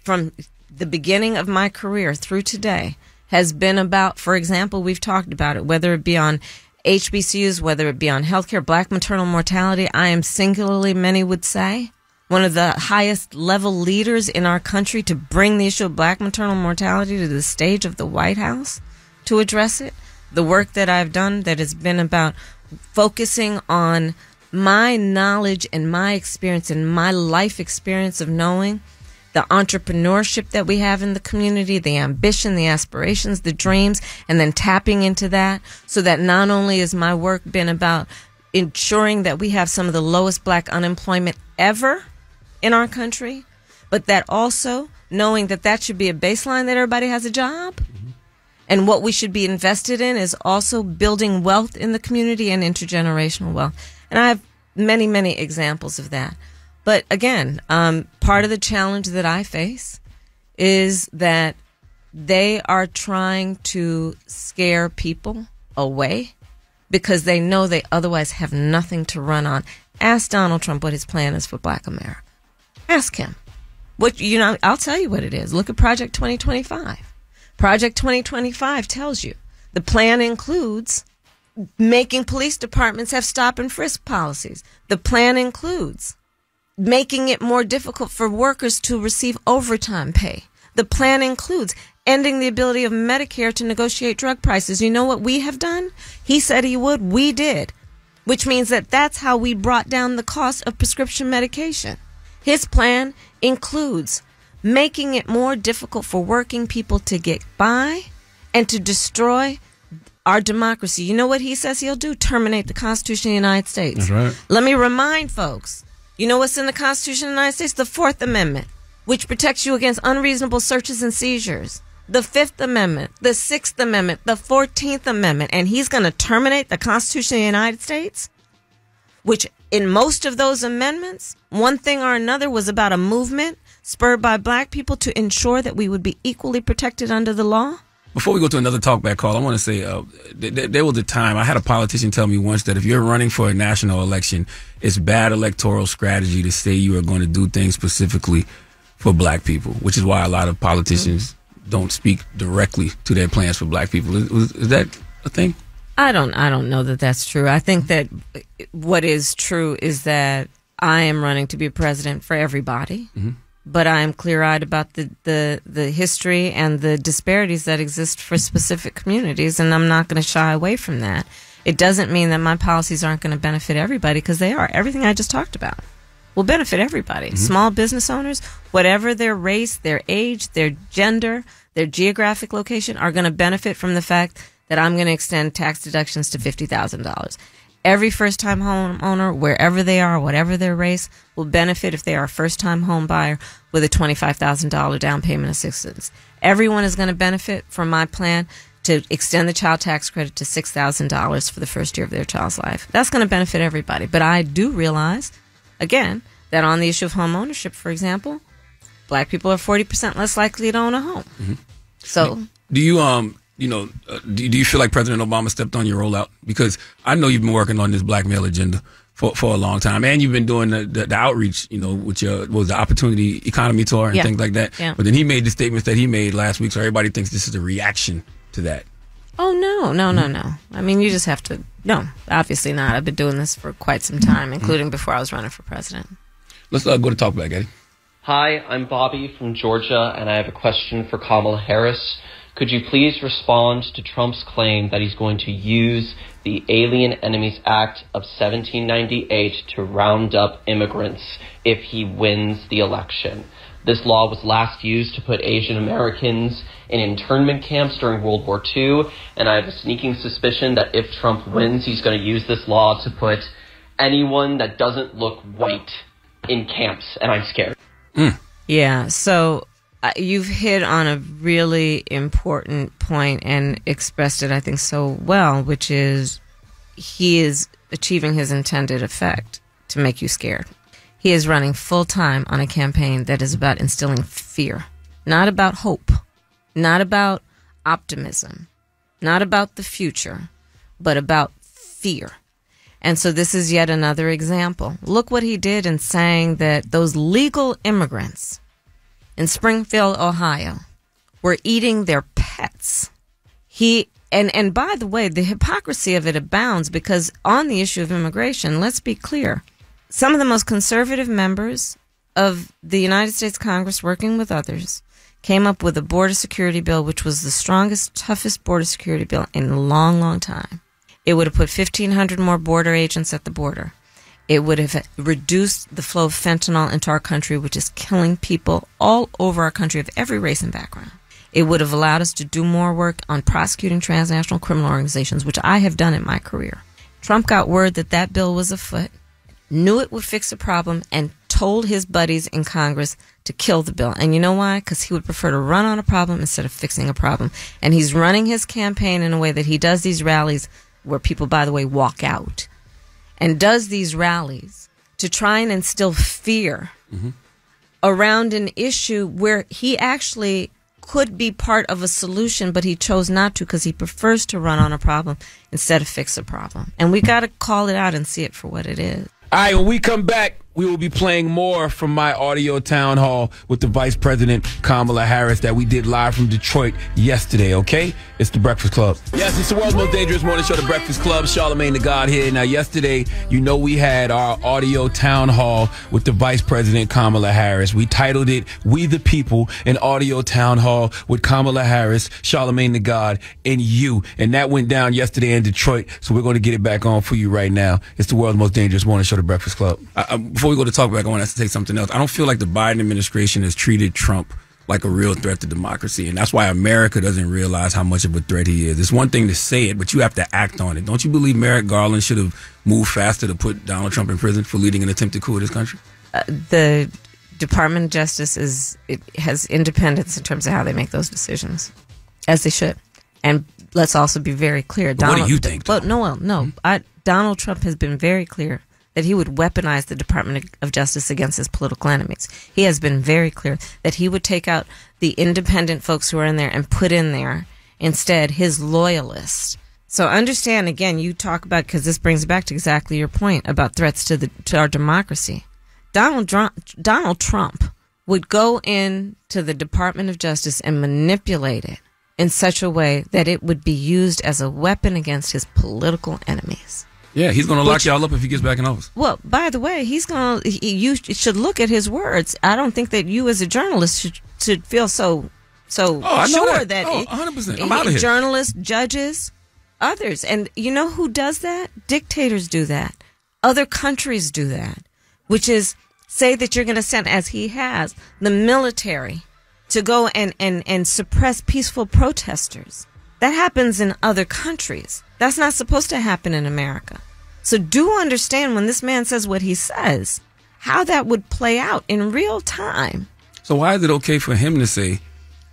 from the beginning of my career through today has been about, for example, we've talked about it, whether it be on HBCUs, whether it be on healthcare, black maternal mortality. I am singularly, many would say, one of the highest level leaders in our country to bring the issue of black maternal mortality to the stage of the White House to address it. The work that I've done that has been about focusing on my knowledge and my experience and my life experience of knowing the entrepreneurship that we have in the community, the ambition, the aspirations, the dreams, and then tapping into that so that not only has my work been about ensuring that we have some of the lowest black unemployment ever in our country, but that also knowing that that should be a baseline that everybody has a job. And what we should be invested in is also building wealth in the community and intergenerational wealth. And I have many, many examples of that. But again, um, part of the challenge that I face is that they are trying to scare people away because they know they otherwise have nothing to run on. Ask Donald Trump what his plan is for black America. Ask him. What you know, I'll tell you what it is. Look at Project 2025. Project 2025 tells you the plan includes making police departments have stop and frisk policies. The plan includes making it more difficult for workers to receive overtime pay. The plan includes ending the ability of Medicare to negotiate drug prices. You know what we have done? He said he would. We did. Which means that that's how we brought down the cost of prescription medication. His plan includes making it more difficult for working people to get by and to destroy our democracy. You know what he says he'll do? Terminate the Constitution of the United States. That's right. Let me remind folks. You know what's in the Constitution of the United States? The Fourth Amendment, which protects you against unreasonable searches and seizures. The Fifth Amendment, the Sixth Amendment, the Fourteenth Amendment, and he's going to terminate the Constitution of the United States, which in most of those amendments, one thing or another was about a movement spurred by black people to ensure that we would be equally protected under the law. Before we go to another talkback call, I want to say uh, th- th- there was a time I had a politician tell me once that if you're running for a national election, it's bad electoral strategy to say you are going to do things specifically for black people, which is why a lot of politicians don't speak directly to their plans for black people. Is, is that a thing? I don't I don't know that that's true. I think that what is true is that I am running to be president for everybody. Mm-hmm. But I am clear-eyed about the, the, the history and the disparities that exist for specific communities, and I'm not going to shy away from that. It doesn't mean that my policies aren't going to benefit everybody because they are. Everything I just talked about will benefit everybody. Mm-hmm. Small business owners, whatever their race, their age, their gender, their geographic location, are going to benefit from the fact that I'm going to extend tax deductions to $50,000. Every first time homeowner, wherever they are, whatever their race, will benefit if they are a first time home buyer with a $25,000 down payment assistance. Everyone is going to benefit from my plan to extend the child tax credit to $6,000 for the first year of their child's life. That's going to benefit everybody. But I do realize, again, that on the issue of home ownership, for example, black people are 40% less likely to own a home. So Do you um you know uh, do, do you feel like President Obama stepped on your rollout because I know you've been working on this black male agenda for for a long time and you've been doing the, the, the outreach you know with your what was the opportunity economy tour and Yeah. things like that. Yeah. But then he made the statements that he made last week, so everybody thinks this is a reaction to that. Oh no, no, Mm-hmm. no, no. I mean, you just have to. No, obviously not. I've been doing this for quite some time, Mm-hmm. including before I was running for president. Let's uh, go to talk back, Eddie. Hi, I'm Bobby from Georgia, and I have a question for Kamala Harris. Could you please respond to Trump's claim that he's going to use the Alien Enemies Act of 1798 to round up immigrants if he wins the election? This law was last used to put Asian Americans in internment camps during World War II, and I have a sneaking suspicion that if Trump wins, he's going to use this law to put anyone that doesn't look white in camps, and I'm scared. Hmm. Yeah. So you've hit on a really important point and expressed it, I think, so well, which is he is achieving his intended effect to make you scared. He is running full time on a campaign that is about instilling fear, not about hope, not about optimism, not about the future, but about fear. And so this is yet another example. Look what he did in saying that those legal immigrants in Springfield, Ohio, were eating their pets. He and and by the way, the hypocrisy of it abounds because on the issue of immigration, let's be clear. Some of the most conservative members of the United States Congress working with others came up with a border security bill which was the strongest, toughest border security bill in a long, long time. It would have put 1,500 more border agents at the border. It would have reduced the flow of fentanyl into our country, which is killing people all over our country of every race and background. It would have allowed us to do more work on prosecuting transnational criminal organizations, which I have done in my career. Trump got word that that bill was afoot, knew it would fix the problem, and told his buddies in Congress to kill the bill. And you know why? Because he would prefer to run on a problem instead of fixing a problem. And he's running his campaign in a way that he does these rallies where people, by the way, walk out and does these rallies to try and instill fear around an issue where he actually could be part of a solution, but he chose not to because he prefers to run on a problem instead of fix a problem. And we got to call it out and see it for what it is. All right, when we come back, we will be playing more from my audio town hall with the Vice President Kamala Harris that we did live from Detroit yesterday, okay? It's the Breakfast Club. Yes, it's the world's most dangerous morning show, the Breakfast Club. Charlamagne the God here. Now, yesterday, you know, we had our audio town hall with the Vice President Kamala Harris. We titled it We the People, an audio town hall with Kamala Harris, Charlamagne the God, and you. And that went down yesterday in Detroit, so we're going to get it back on for you right now. It's the world's most dangerous morning show, the Breakfast Club. I, I, before we go to talk back, I want us to say something else. I don't feel like the Biden administration has treated Trump like a real threat to democracy. And that's why America doesn't realize how much of a threat he is. It's one thing to say it, but you have to act on it. Don't you believe Merrick Garland should have moved faster to put Donald Trump in prison for leading an attempted coup of this country? Uh, the Department of Justice is it has independence in terms of how they make those decisions, as they should. And let's also be very clear. But what do you think, Well, no, well, no. I, Donald Trump has been very clear that he would weaponize the Department of Justice against his political enemies. He has been very clear that he would take out the independent folks who are in there and put in there instead his loyalists. So understand again, you talk about because this brings back to exactly your point about threats to the to our democracy. Donald Donald Trump would go in to the Department of Justice and manipulate it in such a way that it would be used as a weapon against his political enemies. Yeah, he's going to lock y'all up if he gets back in office. Well, by the way, he's gonna. He, you should look at his words. I don't think that you, as a journalist, should should feel so so Oh, I know sure that. that, Oh, 100%. I'm outta here. journalists, judges, others, and you know who does that? Dictators do that. Other countries do that, which is say that you're going to send, as he has, the military to go and and and suppress peaceful protesters. That happens in other countries. That's not supposed to happen in America. So do understand when this man says what he says, how that would play out in real time. So why is it okay for him to say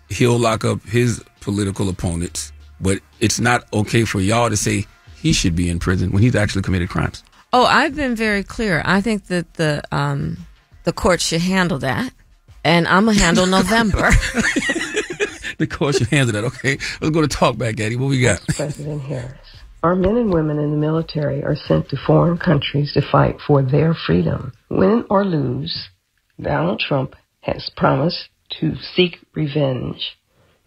he'll lock up his political opponents, but it's not okay for y'all to say he should be in prison when he's actually committed crimes? Oh, I've been very clear. I think that the um, the court should handle that, and I'm gonna handle <laughs> November. <laughs> The court should handle that. Okay, let's go to talk back, Eddie. What we got? President Harris. Our men and women in the military are sent to foreign countries to fight for their freedom. Win or lose, Donald Trump has promised to seek revenge.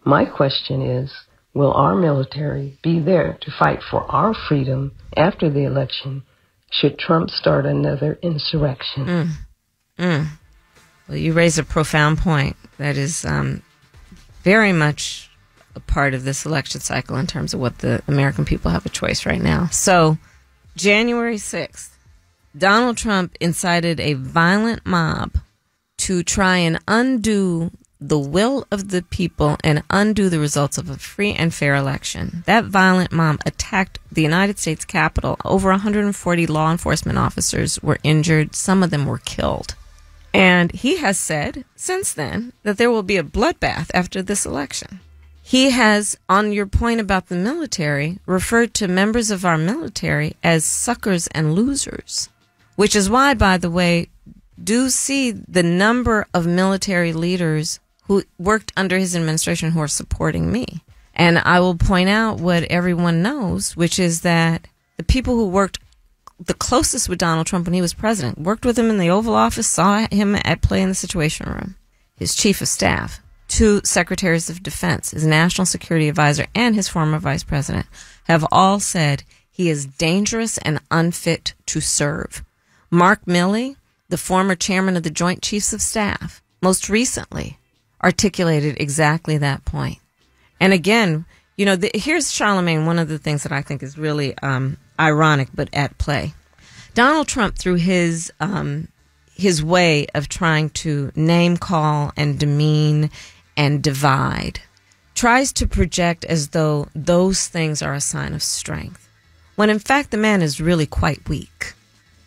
My question is, will our military be there to fight for our freedom after the election should Trump start another insurrection? Mm. Mm. Well, you raise a profound point that is um, very much a part of this election cycle in terms of what the American people have a choice right now. So, January 6th, Donald Trump incited a violent mob to try and undo the will of the people and undo the results of a free and fair election. That violent mob attacked the United States Capitol. Over 140 law enforcement officers were injured, some of them were killed. And he has said since then that there will be a bloodbath after this election. He has, on your point about the military, referred to members of our military as suckers and losers, which is why, by the way, do see the number of military leaders who worked under his administration who are supporting me. And I will point out what everyone knows, which is that the people who worked the closest with Donald Trump when he was president, worked with him in the Oval Office, saw him at play in the Situation Room, his chief of staff, two secretaries of defense, his national security advisor, and his former vice president have all said he is dangerous and unfit to serve. Mark Milley, the former chairman of the Joint Chiefs of Staff, most recently articulated exactly that point. And again, you know, the, here's Charlamagne. One of the things that I think is really um, ironic, but at play. Donald Trump, through his um, his way of trying to name call and demean and divide, tries to project as though those things are a sign of strength, when in fact the man is really quite weak.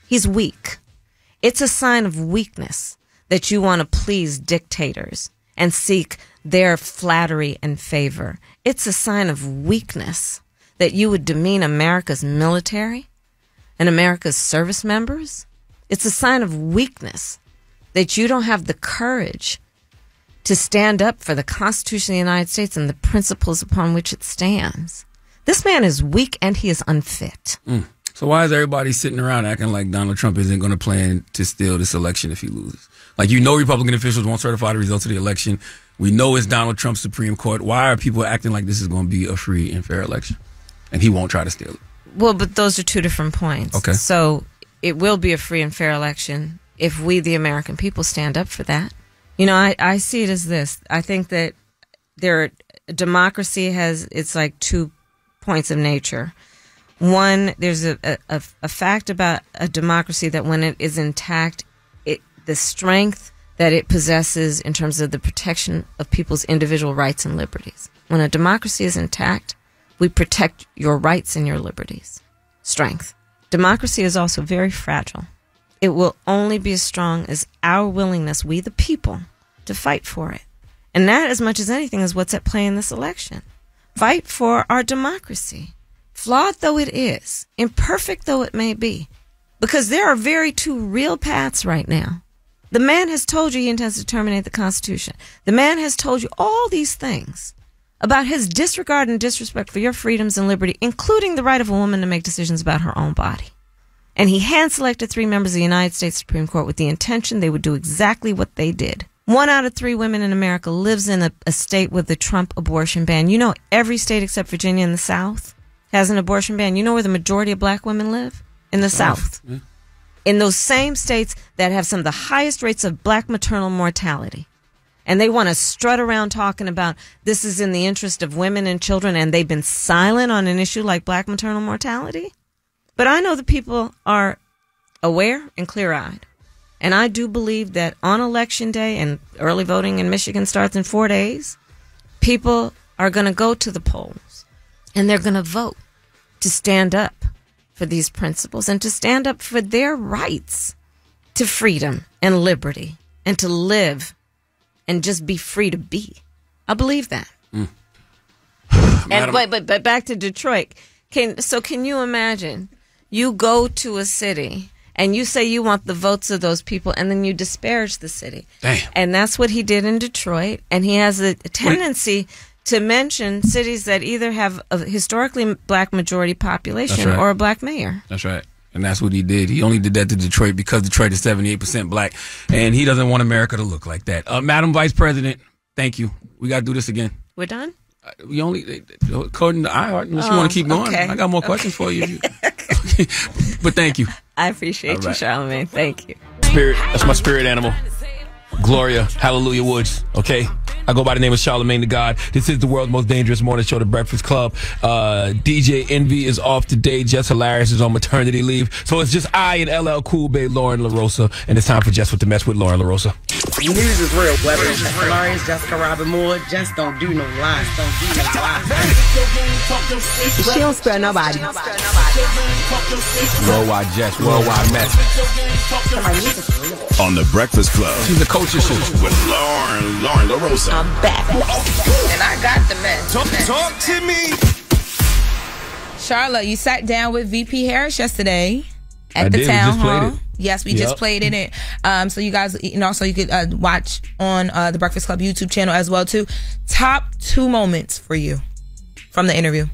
He's weak. It's a sign of weakness that you want to please dictators and seek their flattery and favor. It's a sign of weakness that you would demean America's military and America's service members. It's a sign of weakness that you don't have the courage to stand up for the Constitution of the United States and the principles upon which it stands. This man is weak and he is unfit. Mm. So why is everybody sitting around acting like Donald Trump isn't going to plan to steal this election if he loses? Like you know, Republican officials won't certify the results of the election. We know it's Donald Trump's Supreme Court. Why are people acting like this is going to be a free and fair election, and he won't try to steal it? Well, but those are two different points. Okay. So it will be a free and fair election if we, the American people, stand up for that. You know, I, I see it as this. I think that there, democracy has, it's like two points of nature. One, there's a, a, a fact about a democracy that when it is intact, it, the strength, that it possesses in terms of the protection of people's individual rights and liberties. When a democracy is intact, we protect your rights and your liberties. Strength. Democracy is also very fragile. It will only be as strong as our willingness, we the people, to fight for it. And that, as much as anything, is what's at play in this election. Fight for our democracy, flawed though it is, imperfect though it may be, because there are very two real paths right now. The man has told you he intends to terminate the Constitution. The man has told you all these things about his disregard and disrespect for your freedoms and liberty, including the right of a woman to make decisions about her own body. And he hand selected three members of the United States Supreme Court with the intention they would do exactly what they did. One out of three women in America lives in a, a state with the Trump abortion ban. You know, every state except Virginia in the South has an abortion ban. You know where the majority of black women live? In the South. Yeah. In those same states that have some of the highest rates of black maternal mortality. And they want to strut around talking about this is in the interest of women and children, and they've been silent on an issue like black maternal mortality. But I know the people are aware and clear eyed. And I do believe that on election day and early voting in Michigan starts in four days, people are going to go to the polls and they're going to vote to stand up for these principles and to stand up for their rights to freedom and liberty and to live and just be free to be. I believe that. Mm. <sighs> and Madam- but, but but back to Detroit. Can so can you imagine you go to a city and you say you want the votes of those people and then you disparage the city. Damn. And that's what he did in Detroit and he has a tendency to mention cities that either have a historically black majority population right. or a black mayor. That's right. And that's what he did. He only did that to Detroit because Detroit is 78% black. And he doesn't want America to look like that. Uh, Madam Vice President, thank you. We got to do this again. We're done? We only, according to iHeart, unless you Oh, want to keep going. okay. I got more questions for you. <laughs> <laughs> but thank you. I appreciate All you, right. Charlamagne. Thank you. Spirit, that's my spirit animal. Gloria, Hallelujah Woods, okay? I go by the name of Charlamagne the God. This is the world's most dangerous morning show, The Breakfast Club. Uh, DJ Envy is off today. Jess Hilarious is on maternity leave. So it's just I and LL Cool Bay, Lauren LaRosa. And it's time for Jess with the Mess with Lauren LaRosa. News is real. Whether it's Jessica Lawrence, Jessica Robin Moore, Jess don't do no lies. Don't do no lies. She don't spare nobody. Worldwide Jess, worldwide mess. On the Breakfast Club. She's a culture shoot. With Lauren, Lauren LaRosa. I'm back. And I got the mess. Talk, talk to me. Charlotte, you sat down with VP Harris yesterday at I the did. We town just hall. it. Yes, we just played in it. Um, so you guys, and also you could uh, watch on uh, the Breakfast Club YouTube channel as well too. Top two moments for you from the interview.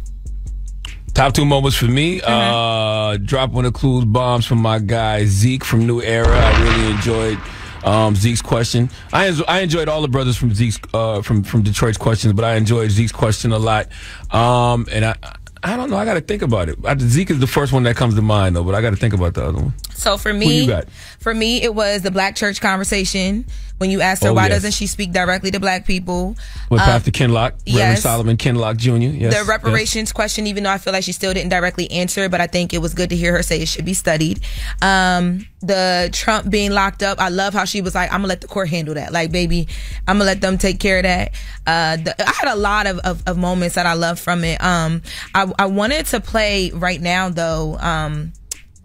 Top two moments for me. Uh, drop one of clues bombs from my guy Zeke from New Era. I really enjoyed um, Zeke's question. I I enjoyed all the brothers from Zeke's uh, from from Detroit's questions, but I enjoyed Zeke's question a lot. Um, and I I don't know. I got to think about it. I, Zeke is the first one that comes to mind though, but I got to think about the other one. So for me, for me, it was the black church conversation when you asked her Oh, why yes. doesn't she speak directly to black people. With Um, Pastor Kinloch, Reverend yes. Solomon Kinloch Jr. Yes, the reparations question, even though I feel like she still didn't directly answer, but I think it was good to hear her say it should be studied. Um, the Trump being locked up, I love how she was like, "I'm gonna let the court handle that." Like, baby, I'm gonna let them take care of that. Uh, the, I had a lot of, of, of moments that I loved from it. Um, I, I wanted to play right now though. Um,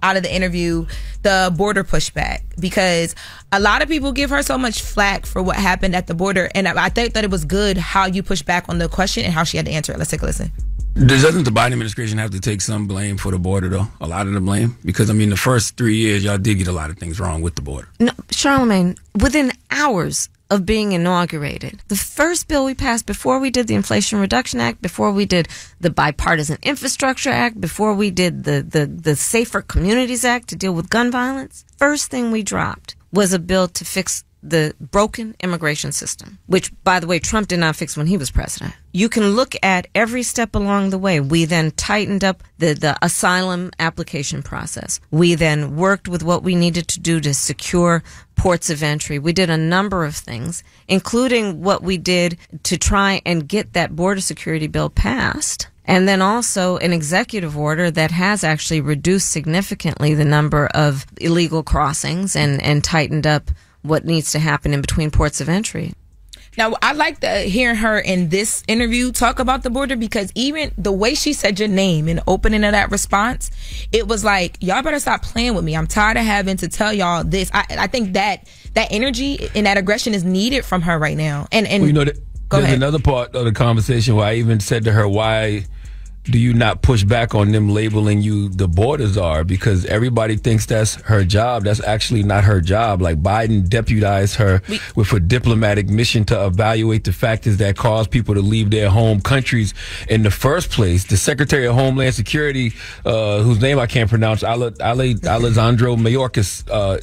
out of the interview the border pushback because a lot of people give her so much flack for what happened at the border and I I think that it was good how you pushed back on the question and how she had to answer it. Let's take a listen. Doesn't the Biden administration have to take some blame for the border, though? A lot of the blame? Because, I mean, the first three years, y'all did get a lot of things wrong with the border. No, Charlamagne, within hours of being inaugurated, the first bill we passed before we did the Inflation Reduction Act, before we did the Bipartisan Infrastructure Act, before we did the, the, the Safer Communities Act to deal with gun violence, first thing we dropped was a bill to fix the broken immigration system, which, by the way, Trump did not fix when he was president. You can look at every step along the way. We then tightened up the, the asylum application process. We then worked with what we needed to do to secure ports of entry. We did a number of things, including what we did to try and get that border security bill passed. And then also an executive order that has actually reduced significantly the number of illegal crossings and, and tightened up what needs to happen in between ports of entry. Now, I like the, hearing her in this interview talk about the border because even the way she said your name and opening of that response, it was like, y'all better stop playing with me. I'm tired of having to tell y'all this. I, I think that that energy and that aggression is needed from her right now. And, and Well, you know, th- Go there's ahead. another part of the conversation where I even said to her, "Why do you not push back on them labeling you the border czar? Because everybody thinks that's her job. That's actually not her job. Like Biden deputized her with a diplomatic mission to evaluate the factors that cause people to leave their home countries in the first place. The Secretary of Homeland Security, uh, whose name I can't pronounce, Ale, Ale, Alessandro Mayorkas, uh,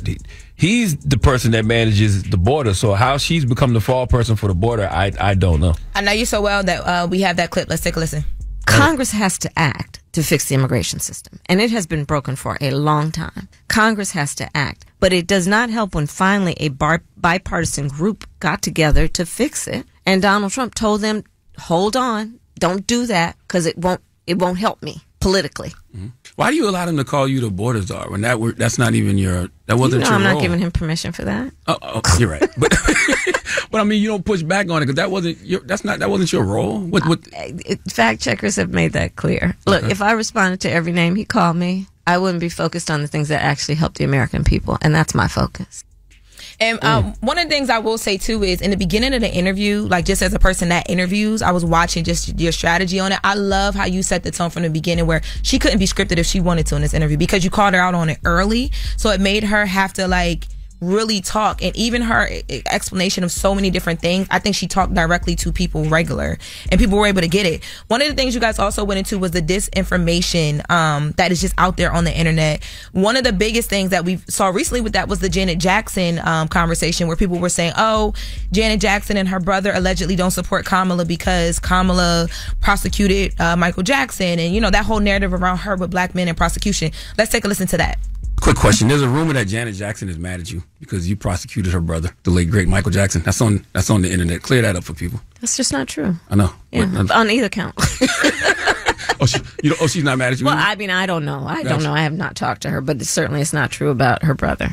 He's the person that manages the border. So how she's become the fall person for the border, I I don't know. I know you so well that uh, we have that clip. Let's take a listen. Congress has to act to fix the immigration system, and it has been broken for a long time. Congress has to act, but it does not help when finally a bar- bipartisan group got together to fix it, and Donald Trump told them, "Hold on, don't do that because it won't it won't help me politically." Mm-hmm. Why do you allow them to call you the border czar when that were, that's not even your that wasn't You know your I'm not giving him permission for that. Oh, oh, you're right, <laughs> but <laughs> but I mean you don't push back on it because that wasn't your that's not that wasn't your role. What what? Fact checkers have made that clear. Look, Okay. if I responded to every name he called me, I wouldn't be focused on the things that actually help the American people, and that's my focus. And um, one of the things I will say too is in the beginning of the interview, like just as a person that interviews, I was watching just your strategy on it. I love how you set the tone from the beginning where she couldn't be scripted if she wanted to in this interview because you called her out on it early. So it made her have to like really talk. And even her explanation of so many different things i think she talked directly to people regular. And people were able to get it. One of the things you guys also went into was the disinformation um, that is just out there on the internet. One of the biggest things that we saw recently with that was the janet jackson um, conversation where people were saying oh janet jackson and her brother allegedly don't support kamala because kamala prosecuted uh, michael jackson. And you know that whole narrative around her with black men and prosecution. Let's take a listen to that Quick question: There's a rumor that Janet Jackson is mad at you because you prosecuted her brother, the late great Michael Jackson. That's on that's on the internet. Clear that up for people. That's just not true. I know. Yeah, What- on either count. <laughs> oh, she, you know, oh, she's not mad at you. well, either? I mean, I don't know. I Gotcha. don't know. I have not talked to her, but it certainly it's not true about her brother.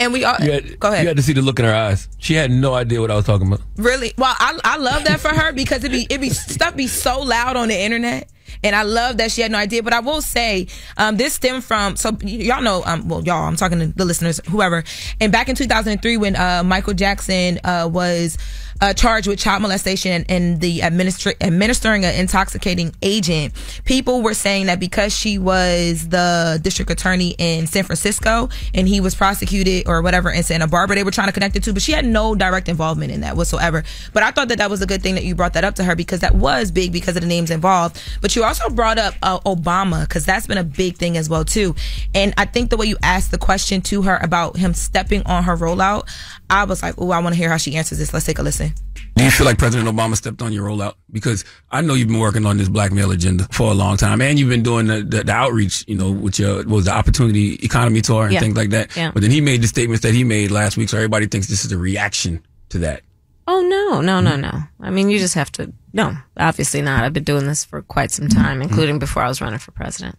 and we all you had, go ahead You had to see the look in her eyes. She had no idea what I was talking about. Really? Well, I I love that for her because it be it be stuff be so loud on the internet. And I love that she had no idea, but I will say, um, this stemmed from, so y'all know, um, well, y'all, I'm talking to the listeners, whoever. And back in 2003, when, uh, Michael Jackson, uh, was, uh, charged with child molestation and, the administra- administering an intoxicating agent, people were saying that because she was the district attorney in San Francisco and he was prosecuted or whatever in Santa Barbara, they were trying to connect it to, but she had no direct involvement in that whatsoever. But I thought that that was a good thing that you brought that up to her because that was big because of the names involved. But you also brought up uh, Obama because that's been a big thing as well too. And I think the way you asked the question to her about him stepping on her rollout, I was like, oh, I want to hear how she answers this. Let's take a listen. Do you feel like President Obama stepped on your rollout? Because I know you've been working on this black male agenda for a long time, and you've been doing the, the, the outreach, you know, with your was the Opportunity Economy Tour and Yeah. things like that. Yeah. But then he made the statements that he made last week, so everybody thinks this is a reaction to that. Oh no, no, no, mm-hmm. no. I mean, you just have to. No, obviously not. I've been doing this for quite some time, mm-hmm. including before I was running for president.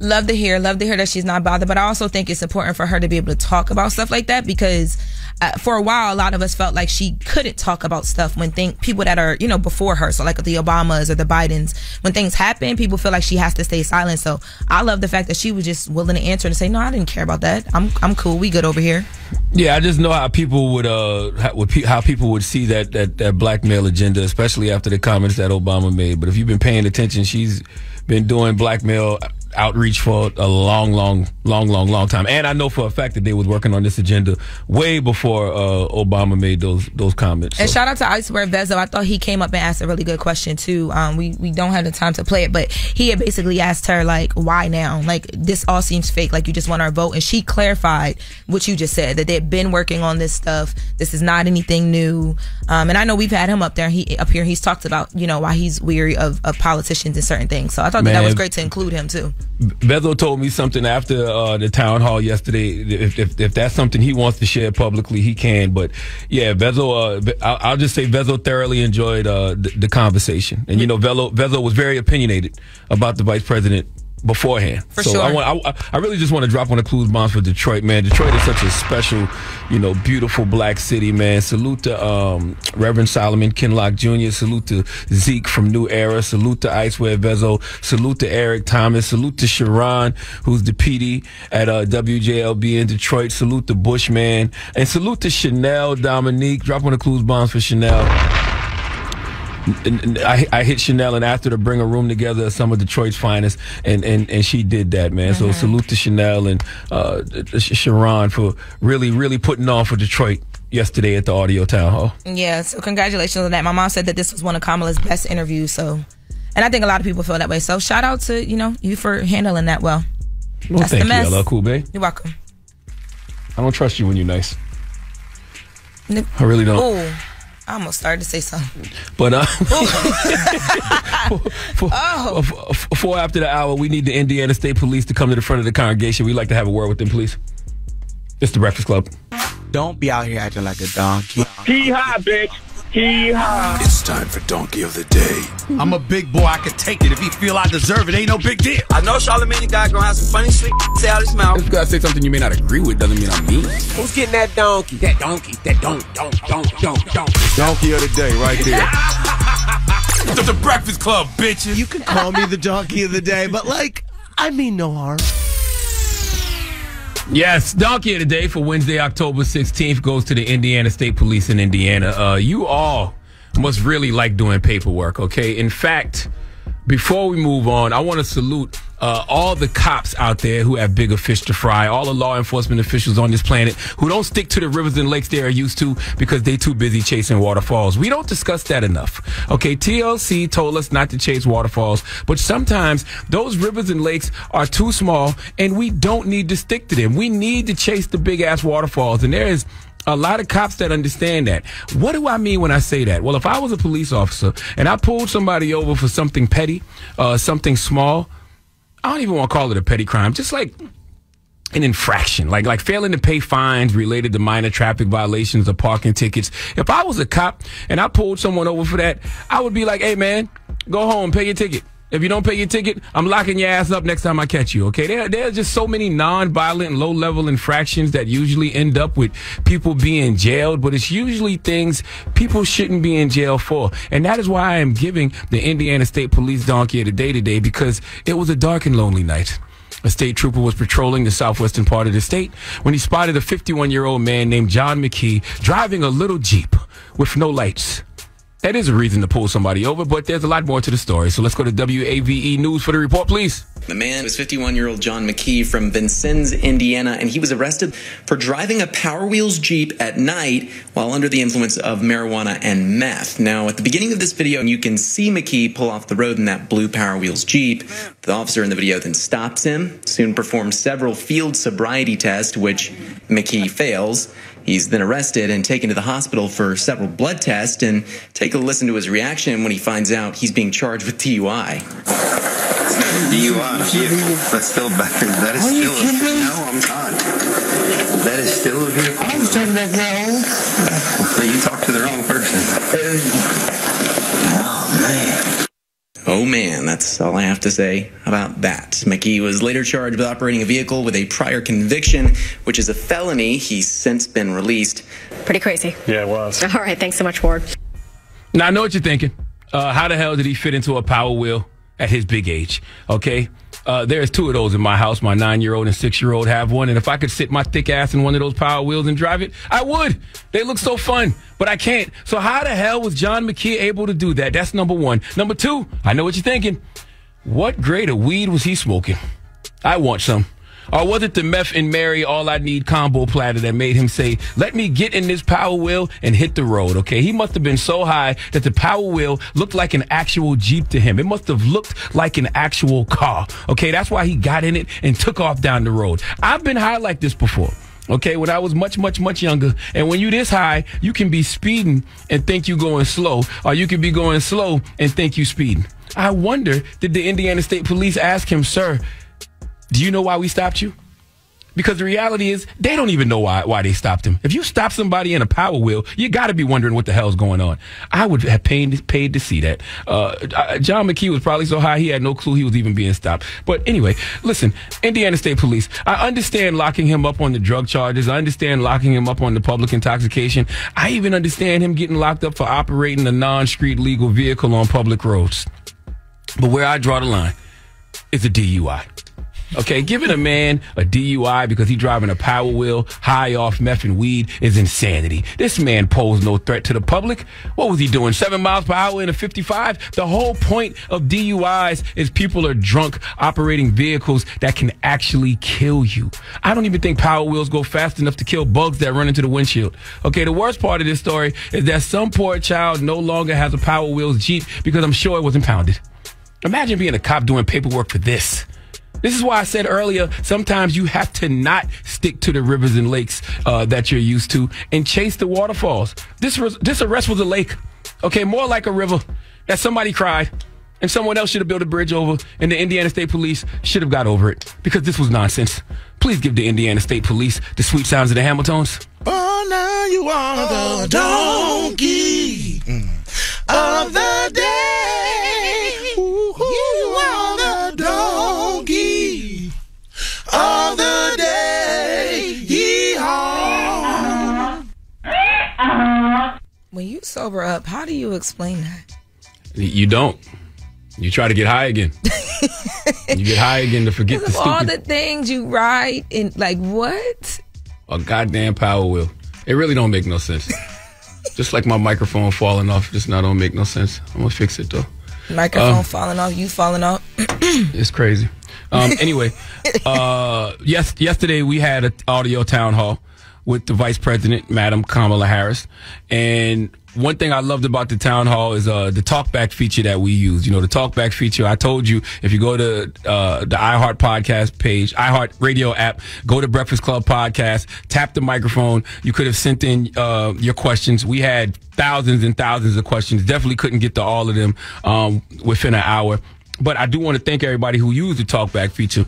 Love to hear love to hear that she's not bothered but i also think it's important for her to be able to talk about stuff like that because uh, for a while a lot of us felt like she couldn't talk about stuff when think people that are you know before her. So like the obamas or the bidens when things happen people feel like she has to stay silent. So i love the fact that she was just willing to answer and say no i didn't care about that. I'm i'm cool. We good over here. Yeah, I just know how people would uh how, would pe- how people would see that, that that black male agenda, especially after the comments that Obama made. But if you've been paying attention, she's been doing black male outreach for a long, long, long, long, long time. And I know for a fact that they was working on this agenda way before uh, Obama made those those comments. And So- shout out to Icewear Vezo. I thought he came up and asked a really good question too. Um, we we don't have the time to play it, but he had basically asked her like, why now? Like this all seems fake. Like you just want our vote, and she clarified what you just said that they've been working on this stuff. This is not anything new. Um, and I know we've had him up there. He up here. He's talked about you know why he's weary of, of politicians and certain things. So I thought that, that was great to include him too. Vezo told me something after uh, the town hall yesterday. If, if if that's something he wants to share publicly, he can. But yeah, Vezo, uh, I'll, I'll just say Vezo thoroughly enjoyed uh, the, the conversation, and you know, Vezo, Vezo was very opinionated about the vice president beforehand. For so sure. I want. I, I really just want to drop on the clues bombs for Detroit, man. Detroit is such a special, you know, beautiful black city, man. Salute to um, Reverend Solomon Kinloch Jr. Salute to Zeke from New Era. Salute to Icewear Vezo. Salute to Eric Thomas. Salute to Sharon, who's the PD at uh, WJLB in Detroit. Salute to Bushman and salute to Chanel Dominique. Drop on the clues bombs for Chanel. And- and I, I hit Chanel and asked her to bring a room together of some of Detroit's finest, and, and, and she did that, man. So salute to Chanel and uh, Sharon for really, really putting on for Detroit yesterday at the Audio Town Hall. Yeah, so congratulations on that. My mom said that this was one of Kamala's best interviews. So, and I think a lot of people feel that way. So, shout out to you know you for handling that well. Well, That's thank the mess. you, LL Cool Bay. You're welcome. I don't trust you when you're nice. I really don't. Ooh, I almost started to say something. But uh, <laughs> <laughs> for, Oh. for, for- for after the hour, we need the Indiana State Police to come to the front of the congregation. We'd like to have a word with them, please. It's the Breakfast Club. Don't be out here acting like a donkey. Hee haw, bitch. Hee haw. It's time for Donkey of the Day. I'm a big boy. I can take it. If he feel I deserve it, ain't no big deal. I know Charlamagne guy gonna have some funny shit say out his mouth. Just because I say something you may not agree with doesn't mean I'm mean. Who's getting that donkey? That donkey. That don't, don't, don't, don't, don't. Donkey of the Day, right there. It's <laughs> the Breakfast Club, bitches. You can call me the donkey of the day, but like, I mean no harm. Yes, donkey of the day for Wednesday, October 16th goes to the Indiana State Police in Indiana. Uh, you all must really like doing paperwork, okay? In fact, before we move on, I want to salute uh, all the cops out there who have bigger fish to fry, all the law enforcement officials on this planet who don't stick to the rivers and lakes they are used to because they too busy chasing waterfalls. We don't discuss that enough. Okay, TLC told us not to chase waterfalls, but sometimes those rivers and lakes are too small and we don't need to stick to them. We need to chase the big ass waterfalls and there is a lot of cops that understand that. What do I mean when I say that? Well, if I was a police officer and I pulled somebody over for something petty, uh, something small, I don't even want to call it a petty crime, just like an infraction, like like failing to pay fines related to minor traffic violations or parking tickets. If I was a cop and I pulled someone over for that, I would be like, "Hey, man, go home, pay your ticket." If you don't pay your ticket, I'm locking your ass up next time I catch you. Okay, there, there's just so many non-violent, low-level infractions that usually end up with people being jailed, but it's usually things people shouldn't be in jail for, and that is why I am giving the Indiana State Police donkey the day today because it was a dark and lonely night. A state trooper was patrolling the southwestern part of the state when he spotted a 51 year old man named John McKee driving a little Jeep with no lights. That is a reason to pull somebody over, but there's a lot more to the story. So let's go to WAVE News for the report, please. The man was 51 year old John McKee from Vincennes, Indiana, and he was arrested for driving a Power Wheels Jeep at night while under the influence of marijuana and meth. Now, at the beginning of this video, you can see McKee pull off the road in that blue Power Wheels Jeep. The officer in the video then stops him, soon performs several field sobriety tests, which McKee fails. He's then arrested and taken to the hospital for several blood tests. And take a listen to his reaction when he finds out he's being charged with DUI. DUI. That's still better. That is Are you still a kidding? No, I'm not. That is still a vehicle. I was talking about that So you talked to the wrong person. Uh, Oh man. That's all I have to say about that. McKee was later charged with operating a vehicle with a prior conviction, which is a felony. He's since been released. Pretty crazy. Yeah, it was. All right. Thanks so much, Ward. Now I know what you're thinking. Uh, how the hell did he fit into a power wheel at his big age? Okay. Uh, there's two of those in my house. My nine year old and six year old have one. And if I could sit my thick ass in one of those power wheels and drive it, I would. They look so fun, but I can't. So how the hell was John McKee able to do that? That's number one. Number two, I know what you're thinking. What grade of weed was he smoking? I want some. Or was it the meth and Mary all I need combo platter that made him say, let me get in this power wheel and hit the road? Okay. He must have been so high that the power wheel looked like an actual Jeep to him. It must have looked like an actual car. Okay. That's why he got in it and took off down the road. I've been high like this before. Okay, when I was much, much, much younger. And when you this high, you can be speeding and think you going slow, or you can be going slow and think you speeding. I wonder, did the Indiana State Police ask him, sir, do you know why we stopped you? Because the reality is, they don't even know why why they stopped him. If you stop somebody in a power wheel, you got to be wondering what the hell's going on. I would have paid paid to see that. Uh, John McKee was probably so high he had no clue he was even being stopped. But anyway, listen, Indiana State Police. I understand locking him up on the drug charges. I understand locking him up on the public intoxication. I even understand him getting locked up for operating a non-street legal vehicle on public roads. But where I draw the line is a DUI. Okay, giving a man a DUI because he's driving a power wheel high off meth and weed is insanity. This man posed no threat to the public. What was he doing? Seven miles per hour in a 55? The whole point of DUIs is people are drunk operating vehicles that can actually kill you. I don't even think power wheels go fast enough to kill bugs that run into the windshield. Okay, the worst part of this story is that some poor child no longer has a power wheels Jeep because I'm sure it was impounded. Imagine being a cop doing paperwork for this. This is why I said earlier, sometimes you have to not stick to the rivers and lakes uh, that you're used to and chase the waterfalls. This, this arrest was a lake, okay, more like a river that somebody cried and someone else should have built a bridge over and the Indiana State Police should have got over it because this was nonsense. Please give the Indiana State Police the sweet sounds of the Hamiltons. Oh, now you are the donkey of the day. When you sober up, how do you explain that? You don't. You try to get high again. <laughs> you get high again to forget the Of all the things you ride in, like what? a goddamn power wheel. It really don't make no sense. <laughs> just like my microphone falling off, just not don't make no sense. I'm gonna fix it though. Microphone Um, falling off, you falling off. <clears throat> It's crazy. Um, anyway, <laughs> uh, yes, yesterday we had an audio town hall with the vice president, Madam Kamala Harris, and one thing I loved about the town hall is uh, the talkback feature that we use. You know, the talkback feature. I told you if you go to uh, the iHeart podcast page, iHeart Radio app, go to Breakfast Club podcast, tap the microphone. You could have sent in uh, your questions. We had thousands and thousands of questions. Definitely couldn't get to all of them um, within an hour. But I do want to thank everybody who used the talkback feature.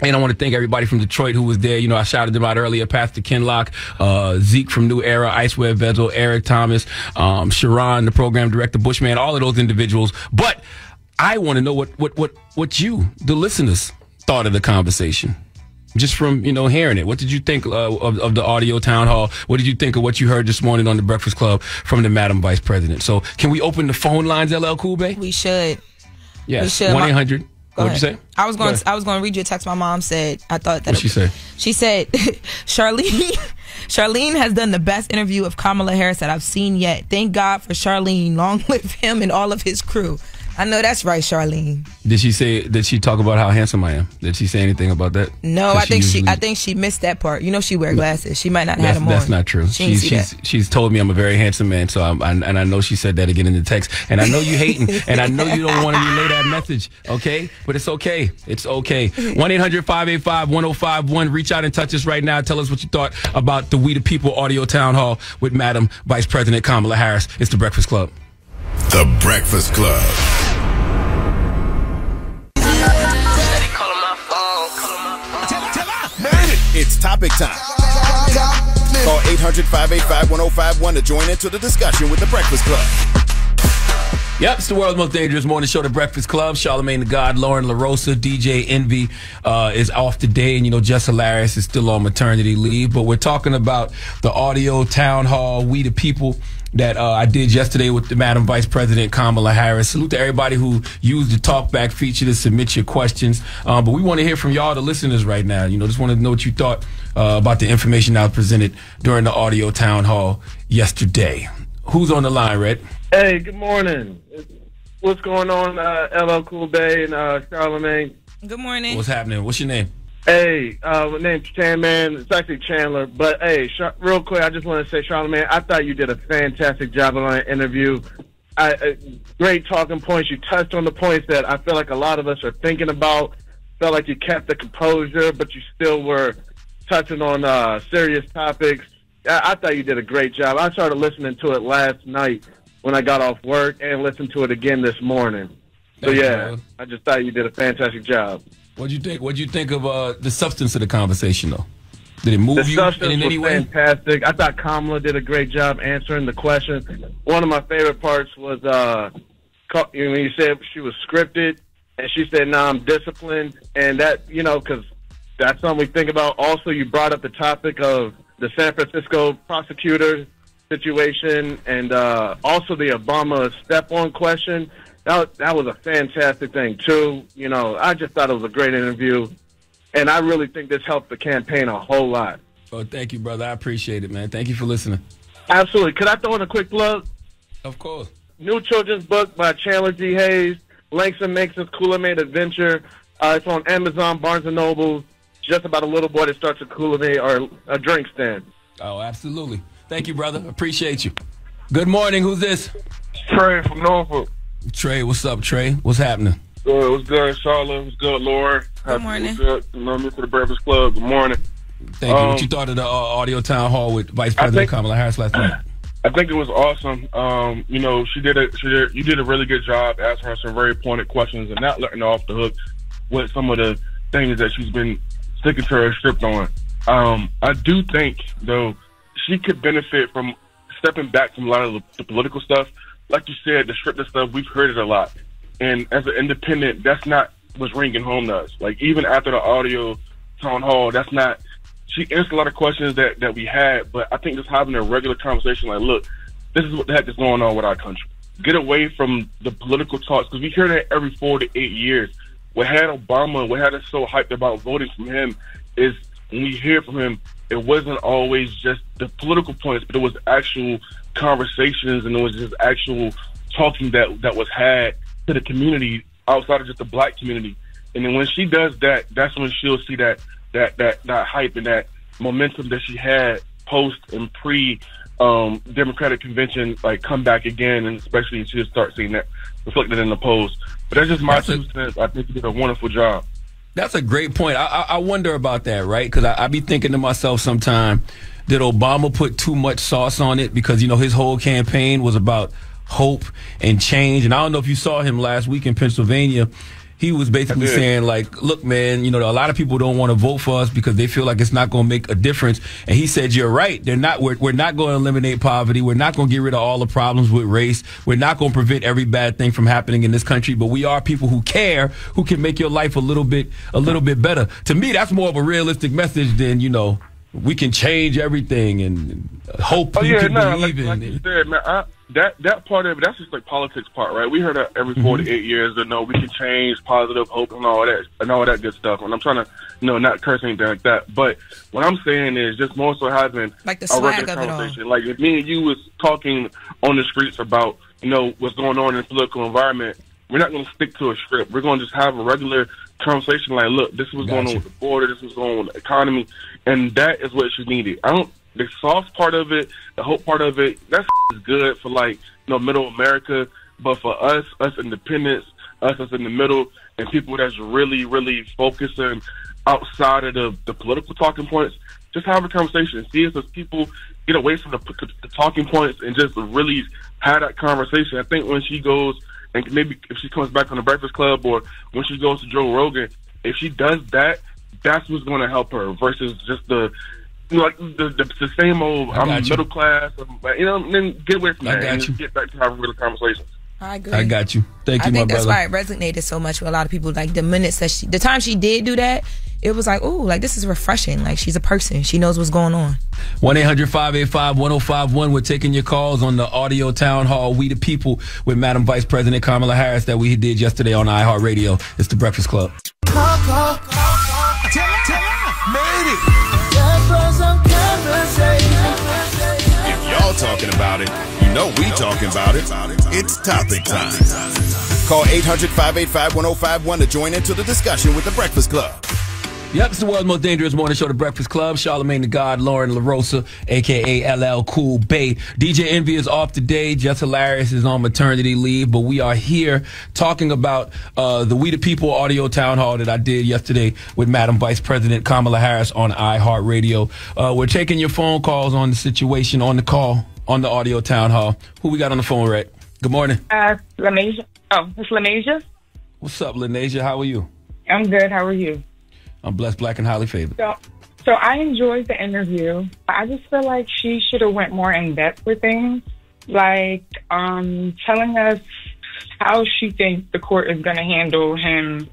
And I want to thank everybody from Detroit who was there. You know, I shouted them out earlier. Pastor Kinloch, uh, Zeke from New Era, Icewear Vezo, Eric Thomas, um, Sharon, the program director, Bushman, all of those individuals. But I want to know what, what, what, what you, the listeners, thought of the conversation. Just from, you know, hearing it. What did you think uh, of, of the audio town hall? What did you think of what you heard this morning on the Breakfast Club from the Madam Vice President? So can we open the phone lines, LL Cool Bay? We should. Yes. 1-800- What'd you say? I was going. ahead. I was going to read you a text. My mom said. I thought that. What'd she say? She said, <laughs> Charlene. <laughs> Charlene has done the best interview of Kamala Harris that I've seen yet. Thank God for Charlene. Long live him and all of his crew. I know that's right, Charlene. Did she say? Did she talk about how handsome I am? Did she say anything about that? No, I think she. usually- I think she missed that part. You know, she wear glasses. She might not have that's, them on. that's not true. She didn't she's she's, that. she's told me I'm a very handsome man. So I'm, I, and I know she said that again in the text. And I know you hating, <laughs> and I know you don't want to relay that message. Okay, but it's okay. It's okay. One 1051 Reach out and touch us right now. Tell us what you thought about the We the People audio town hall with Madam Vice President Kamala Harris. It's the Breakfast Club. The Breakfast Club. It's topic time. Call 800 585 1051 to join into the discussion with the Breakfast Club. Yep, it's the world's most dangerous morning show, The Breakfast Club. Charlamagne the God, Lauren LaRosa, DJ Envy uh, is off today, and you know Jess Hilarious is still on maternity leave. But we're talking about the audio town hall, We the People that uh, I did yesterday with the Madam Vice President Kamala Harris. Salute to everybody who used the talkback feature to submit your questions. Um, but we want to hear from y'all, the listeners, right now. You know, just want to know what you thought uh, about the information that was presented during the audio town hall yesterday. Who's on the line, Red? Hey, good morning. What's going on, uh, LL Cool Bay and uh, Charlamagne? Good morning. What's happening? What's your name? Hey, uh, my name's Chan Man. It's actually Chandler. But hey, Char- real quick, I just want to say, Charlamagne, I thought you did a fantastic job on that interview. I, uh, great talking points. You touched on the points that I feel like a lot of us are thinking about. Felt like you kept the composure, but you still were touching on uh, serious topics. I, I thought you did a great job. I started listening to it last night when I got off work and listened to it again this morning. So yeah. I just thought you did a fantastic job. What'd you think? What'd you think of uh, the substance of the conversation, though? Did it move the you in was any way? fantastic. I thought Kamala did a great job answering the question. One of my favorite parts was uh, you know, when you said she was scripted, and she said, "No, I'm disciplined," and that you know because that's something we think about. Also, you brought up the topic of the San Francisco prosecutor situation, and uh, also the Obama step-on question. That that was a fantastic thing too. You know, I just thought it was a great interview, and I really think this helped the campaign a whole lot. Oh, thank you, brother. I appreciate it, man. Thank you for listening. Absolutely. Could I throw in a quick plug? Of course. New children's book by Chandler D. Hayes, Langston Mason's Cooler Made Adventure. Uh, it's on Amazon, Barnes and Noble. Just about a little boy that starts a Cooler Made or a drink stand. Oh, absolutely. Thank you, brother. Appreciate you. Good morning. Who's this? Trey from Norfolk. Trey, what's up, Trey? What's happening? Good. What's good, Charlotte? What's good, Laura? Good morning. Good. You know me for the Breakfast Club. Good morning. Thank you. Um, what you thought of the uh, audio town hall with Vice President think- Kamala Harris last night? <clears throat> I think it was awesome. Um, you know, she did a she did you did a really good job answering some very pointed questions and not letting her off the hook with some of the things that she's been sticking to her script on. Um, I do think though she could benefit from stepping back from a lot of the, the political stuff. Like you said, the scripted stuff we've heard it a lot, and as an independent, that's not what's ringing home to us. Like even after the audio town hall, that's not she answered a lot of questions that, that we had, but I think just having a regular conversation like, look, this is what the heck is going on with our country. Get away from the political talks because we hear that every four to eight years. What had Obama, what had us so hyped about voting from him is when we hear from him, it wasn't always just the political points, but it was actual conversations and it was just actual talking that that was had to the community outside of just the black community. And then when she does that, that's when she'll see that that that that hype and that momentum that she had post and pre um, Democratic convention like come back again, and especially she'll start seeing that reflected in the polls. But that's just my That's two cents. I think you did a wonderful job. That's a great point. I, I, I wonder about that, right? Because I, I be thinking to myself sometime, did Obama put too much sauce on it? Because you know his whole campaign was about hope and change. And I don't know if you saw him last week in Pennsylvania. He was basically saying like, look, man, you know, a lot of people don't want to vote for us because they feel like it's not going to make a difference. And he said, you're right. They're not, we're, we're not going to eliminate poverty. We're not going to get rid of all the problems with race. We're not going to prevent every bad thing from happening in this country, but we are people who care, who can make your life a little bit, a little bit better. To me, that's more of a realistic message than, you know, we can change everything and hope Oh you yeah, can like, believe like in. you said, man. I, that that part of it, that's just like politics part, right? We heard that every four Mm-hmm. to eight years that no, we can change, positive hope, and all that, and all that good stuff. And I'm trying to, you know, not curse anything like that. But what I'm saying is just more so having Like the a swag regular of it all. conversation. Like if me and you was talking on the streets about, you know, what's going on in the political environment, we're not going to stick to a script. We're going to just have a regular conversation. Like, look, this is what's going on with the border. This is what's going on with the economy, and that is what she needed. I don't. The soft part of it, the hope part of it, that's good for like you know middle America. But for us, us independents, us that's in the middle, and people that's really, really focusing outside of the, the political talking points, just have a conversation. See if those people get away from the, the, the talking points and just really have that conversation. I think when she goes and maybe if she comes back on the Breakfast Club or when she goes to Joe Rogan, if she does that, that's what's going to help her versus just the like the, the, the same old I I'm got you. middle class, I'm, you know, then get away from I that got and you. just get back to having real conversations. I agree. I got you. Thank you, I my think that's brother. why it resonated so much with a lot of people. Like the minutes that she, the time she did do that, it was like, oh, like this is refreshing. Like she's a person. She knows what's going on. 1 800 585 1051. We're taking your calls on the audio town hall, We the People, with Madam Vice President Kamala Harris that we did yesterday on iHeartRadio. It's the Breakfast Club. If y'all talking about it, you know we talking about it. It's topic time. Call 800 585 1051 to join into the discussion with the Breakfast Club. Yep, it's the world's most dangerous morning show, The Breakfast Club. Charlamagne the God, Lauren LaRosa, aka LL Cool Bay. DJ Envy is off today. Jess Hilarious is on maternity leave, but we are here talking about uh, the We the People audio town hall that I did yesterday with Madam Vice President Kamala Harris on iHeartRadio. Uh, we're taking your phone calls on the situation on the call on the audio town hall. Who we got on the phone, Red? Good morning. Uh, Lamasia. Oh, it's Lamasia. What's up, Lanasia? How are you? I'm good. How are you? I'm blessed, black, and highly favored. So, so I enjoyed the interview. I just feel like she should have went more in depth with things, like um, telling us how she thinks the court is going to handle him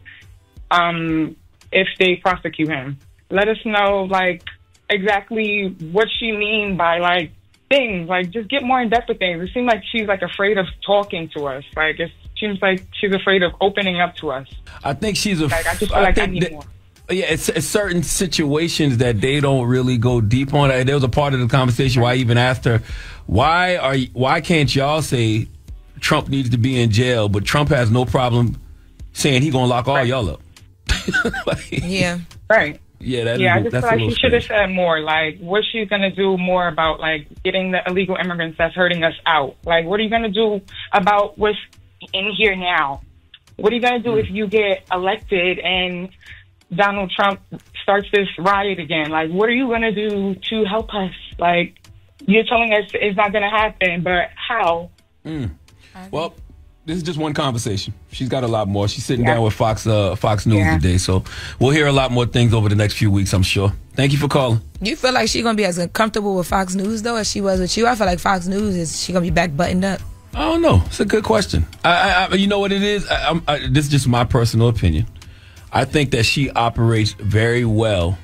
um, if they prosecute him. Let us know, like exactly what she mean by like things. Like just get more in depth with things. It seems like she's like afraid of talking to us. Like it seems like she's afraid of opening up to us. I think she's a. Like I just feel like I need that- more. Yeah, it's, it's certain situations that they don't really go deep on. There was a part of the conversation where I even asked her, "Why are y- why can't y'all say Trump needs to be in jail, but Trump has no problem saying he gonna lock all y'all up?" <laughs> yeah. Right. Yeah, that yeah, I just that's feel like little she should have said more. Like, what's she gonna do more about like getting the illegal immigrants that's hurting us out. Like, what are you gonna do about what's in here now? What are you gonna do Hmm. if you get elected and Donald Trump starts this riot again? Like, what are you gonna do to help us? Like, you're telling us it's not gonna happen, but how? Mm. Well, this is just one conversation. She's got a lot more. She's sitting Yeah. down with Fox uh, Fox News Yeah. today, so we'll hear a lot more things over the next few weeks. I'm sure. Thank you for calling. You feel like she's gonna be as comfortable with Fox News though as she was with you? I feel like Fox News is she gonna be back buttoned up. I don't know. It's a good question. I, I, I you know what it is. I, I'm, I, this is just my personal opinion. I think that she operates very well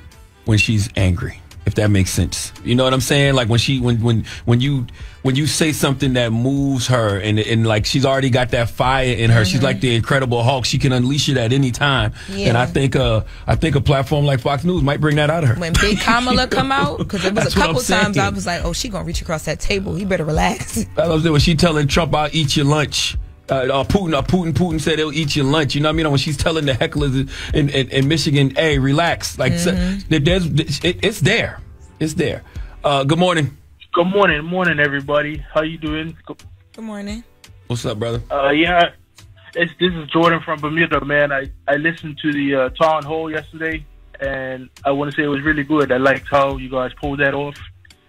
when she's angry. If that makes sense, you know what I'm saying. Like when she, when when when you when you say something that moves her, and and like she's already got that fire in her. She's like the Incredible Hulk. She can unleash it at any time. Yeah. And I think uh I think a platform like Fox News might bring that out of her. When Big Kamala <laughs> come out, because it was That's a couple times I was like, oh, she gonna reach across that table. You better relax. I was saying. When she telling Trump, "I'll eat your lunch." Uh, uh, Putin, uh, Putin, Putin said he'll eat your lunch. You know what I mean? When she's telling the hecklers in, in, in Michigan, "Hey, relax." Like so- Mhm. there- there's, it, it's there, it's there. Uh, good morning. Good morning, morning, everybody. How you doing? Good morning. What's up, brother? Uh, yeah, it's this is Jordan from Bermuda, man. I I listened to the uh, town hall yesterday, and I want to say it was really good. I liked how you guys pulled that off,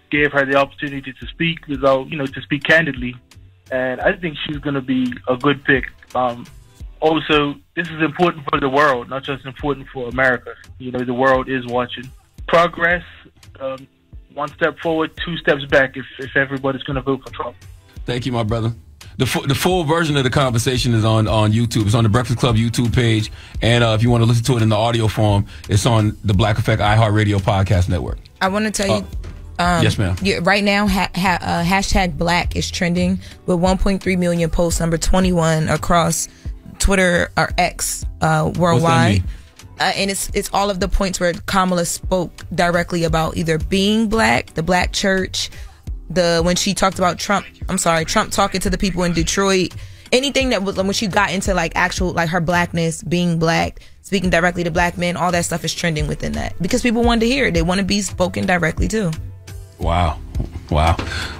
gave her the opportunity to speak without, you know, to speak candidly, and I think she's going to be a good pick. Um, also, this is important for the world, not just important for America. You know, the world is watching. Progress, um, one step forward, two steps back. If if everybody's going to vote for Trump. Thank you, my brother. The, fu- the full version of the conversation is on, on YouTube. It's on the Breakfast Club YouTube page. And uh, if you want to listen to it in the audio form, it's on the Black Effect iHeartRadio Podcast Network. I want to tell you. Um, Yes, ma'am. Yeah, right now, ha- ha- uh, hashtag Black is trending with 1.3 million posts, number 21 across Twitter or X uh, worldwide. Uh, and it's it's all of the points where Kamala spoke directly about either being black, the black church, the when she talked about Trump. I'm sorry, Trump talking to the people in Detroit. Anything that was when she got into like actual like her blackness, being black, speaking directly to black men, all that stuff is trending within that because people wanted to hear it. They want to be spoken directly to. Wow. Wow.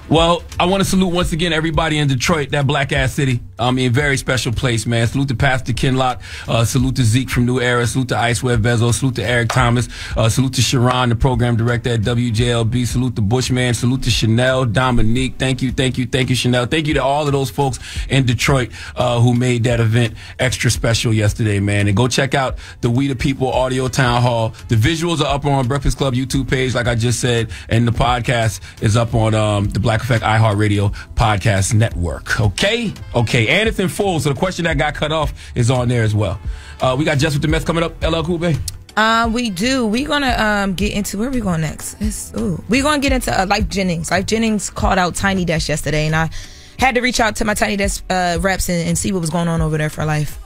Well, I want to salute once again everybody in Detroit, that black ass city. I mean, very special place, man. Salute to Pastor Kinloch. Uh, salute to Zeke from New Era. Salute to Icewear Vezo. Salute to Eric Thomas. Uh, salute to Sharon, the program director at WJLB. Salute to Bushman. Salute to Chanel, Dominique. Thank you, thank you, thank you, Chanel. Thank you to all of those folks in Detroit uh, who made that event extra special yesterday, man. And go check out the We the People audio town hall. The visuals are up on Breakfast Club YouTube page, like I just said, and the podcast is up on um, the Black Effect iHeartRadio podcast network. Okay, okay, and it's in full. So the question that got cut off is on there as well. Uh, we got Jess with the Mess coming up. LL Cool Bay. Uh, we do. We're gonna um get into where we going next. It's, ooh, we're gonna get into uh, Life Jennings. Life Jennings called out Tiny Desk yesterday, and I had to reach out to my Tiny Desk uh, reps and, and see what was going on over there for Life.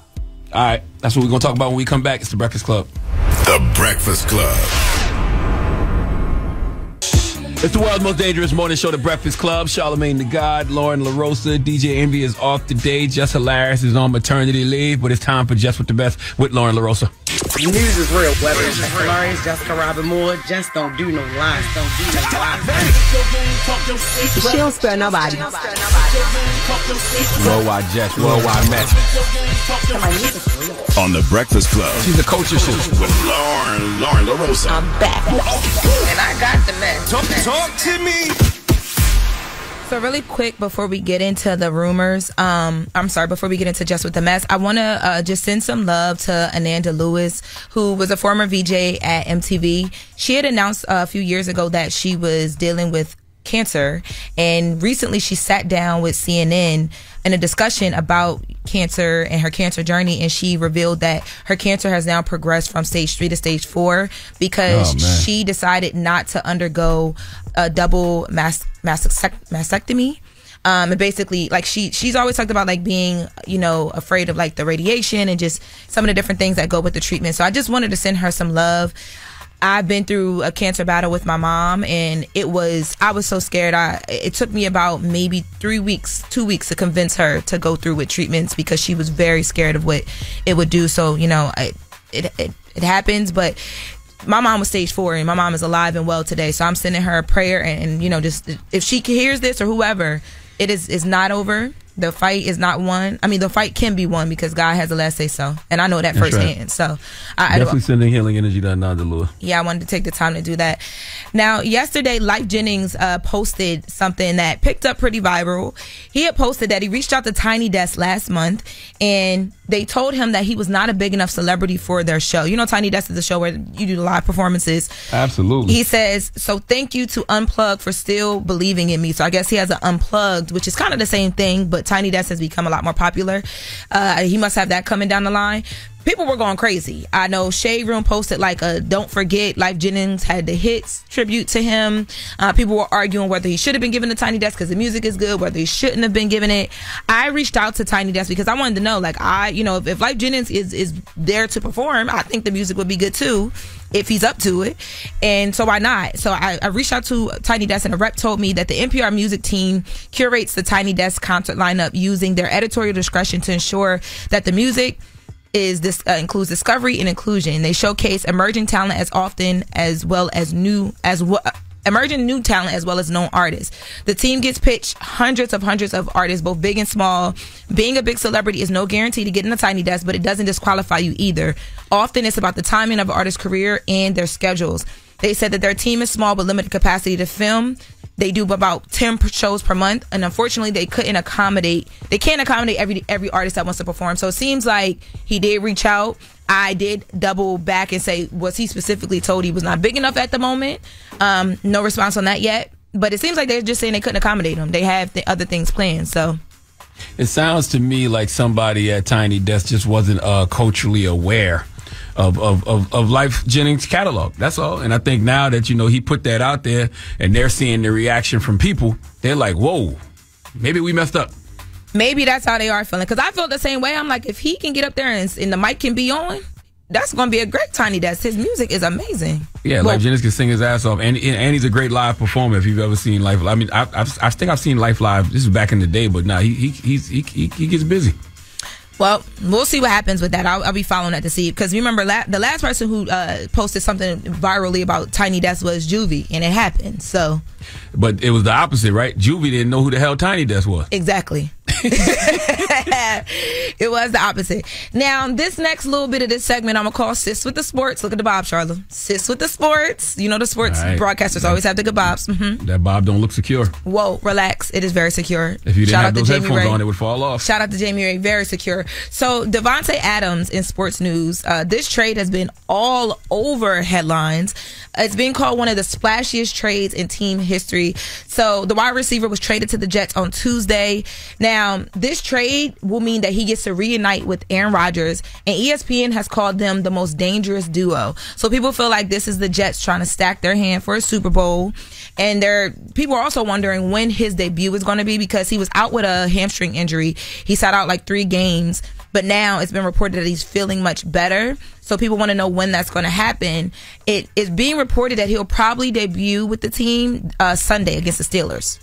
All right, that's what we're gonna talk about when we come back. It's the Breakfast Club. The Breakfast Club. It's the world's most dangerous morning show, The Breakfast Club. Charlamagne the God, Lauren LaRosa, DJ Envy is off today. Jess Hilarious is on maternity leave, but it's time for Just with the Best with Lauren LaRosa. News is real, whether it's Hilarious, Jessica Robin Moore, just don't do no lies, don't do no lies. She don't spare nobody. Worldwide Jess, worldwide mess. On The Breakfast Club. She's a coach of shit. With Lauren, Lauren LaRosa. I'm back, and I got the mess. Talk, talk to me. So really quick before we get into the rumors, um, I'm sorry, before we get into Jess with the Mess, I want to uh, just send some love to Ananda Lewis, who was a former VJ at MTV. She had announced uh, a few years ago that she was dealing with cancer, and recently she sat down with CNN in a discussion about cancer and her cancer journey, and she revealed that her cancer has now progressed from stage three to stage four because Oh, she decided not to undergo a double mas- mastec- mastectomy. Um, and basically, like she, she's always talked about like being, you know, afraid of like the radiation and just some of the different things that go with the treatment. So I just wanted to send her some love. I've been through a cancer battle with my mom, and it was I was so scared. I it took me about maybe three weeks, two weeks to convince her to go through with treatments because she was very scared of what it would do. So you know, I, it it it happens, but my mom was stage four and my mom is alive and well today so i'm sending her a prayer and, and you know just if she hears this or whoever it is is not over the fight is not won i mean the fight can be won because god has the last say so and i know that That's right. firsthand so I, I Definitely sending healing energy to Ananda Lewis. yeah, I wanted to take the time to do that. Now, yesterday, Life Jennings uh, posted something that picked up pretty viral. He had posted that he reached out to Tiny Desk last month, and they told him that he was not a big enough celebrity for their show. You know, Tiny Desk is a show where you do live performances. Absolutely. He says, so thank you to Unplugged for still believing in me. So I guess he has an Unplugged, which is kind of the same thing, but Tiny Desk has become a lot more popular. Uh, he must have that coming down the line. People were going crazy. I know Shade Room posted like a don't forget Life Jennings had the hits tribute to him. Uh, people were arguing whether he should have been given the Tiny Desk because the music is good, whether he shouldn't have been given it. I reached out to Tiny Desk because I wanted to know, like, I, you know, if, if Life Jennings is, is there to perform, I think the music would be good too if he's up to it. And so why not? So I, I reached out to Tiny Desk and a rep told me that the NPR music team curates the Tiny Desk concert lineup using their editorial discretion to ensure that the music is this uh, includes discovery and inclusion. They showcase emerging talent as often as well as new as well. Emerging new talent as well as known artists. The team gets pitched hundreds of hundreds of artists, both big and small. Being a big celebrity is no guarantee to get in a tiny desk, but it doesn't disqualify you either. Often it's about the timing of an artist's career and their schedules. They said that their team is small but limited capacity to film. They do about 10 shows per month, and unfortunately, they couldn't accommodate. They can't accommodate every every artist that wants to perform. So it seems like he did reach out. I did double back and say, was he specifically told he was not big enough at the moment? Um, no response on that yet. But it seems like they're just saying they couldn't accommodate him. They have the other things planned. So It sounds to me like somebody at Tiny Desk just wasn't uh, culturally aware of, of, of, of Life Jennings' catalog. That's all. And I think now that, you know, he put that out there and they're seeing the reaction from people, they're like, whoa, maybe we messed up. maybe that's how they are feeling. Because I felt the same way. I'm like, if he can get up there and, and the mic can be on, that's going to be a great Tiny Desk. His music is amazing. Yeah, Well- Life Jennings can sing his ass off, and and he's a great live performer. If you've ever seen Life, I mean, I, I've, I think I've seen Life live. This is back in the day, but now he he he, he he gets busy. Well, we'll see what happens with that. I'll, I'll be following that to see because remember la- the last person who uh, posted something virally about Tiny Desk was Juvie, and it happened. So But it was the opposite, right? Juvie didn't know who the hell Tiny Desk was. exactly, <laughs> <laughs> it was the opposite. Now this next little bit of this segment, I'm gonna call "Sis with the Sports." Look at the Bob, Charlotte. Sis with the Sports. You know the sports right. broadcasters always have the good bobs. hmm That Bob don't look secure. Whoa, relax. It is very secure. If you didn't Shout have those Jamie headphones Ray. on, it would fall off. Shout out to Jamie Ray, very secure. So Davante Adams in sports news. Uh, this trade has been all over headlines. It's being called one of the splashiest trades in team history. So the wide receiver was traded to the Jets on Tuesday. Now this trade will mean that he gets to reunite with Aaron Rodgers, and ESPN has called them the most dangerous duo. So people feel like this is the Jets trying to stack their hand for a Super Bowl. And there, people are also wondering when his debut is going to be because he was out with a hamstring injury. He sat out like three games, but now it's been reported that he's feeling much better. So people want to know when that's going to happen. It is being reported that he'll probably debut with the team uh, Sunday against the Steelers.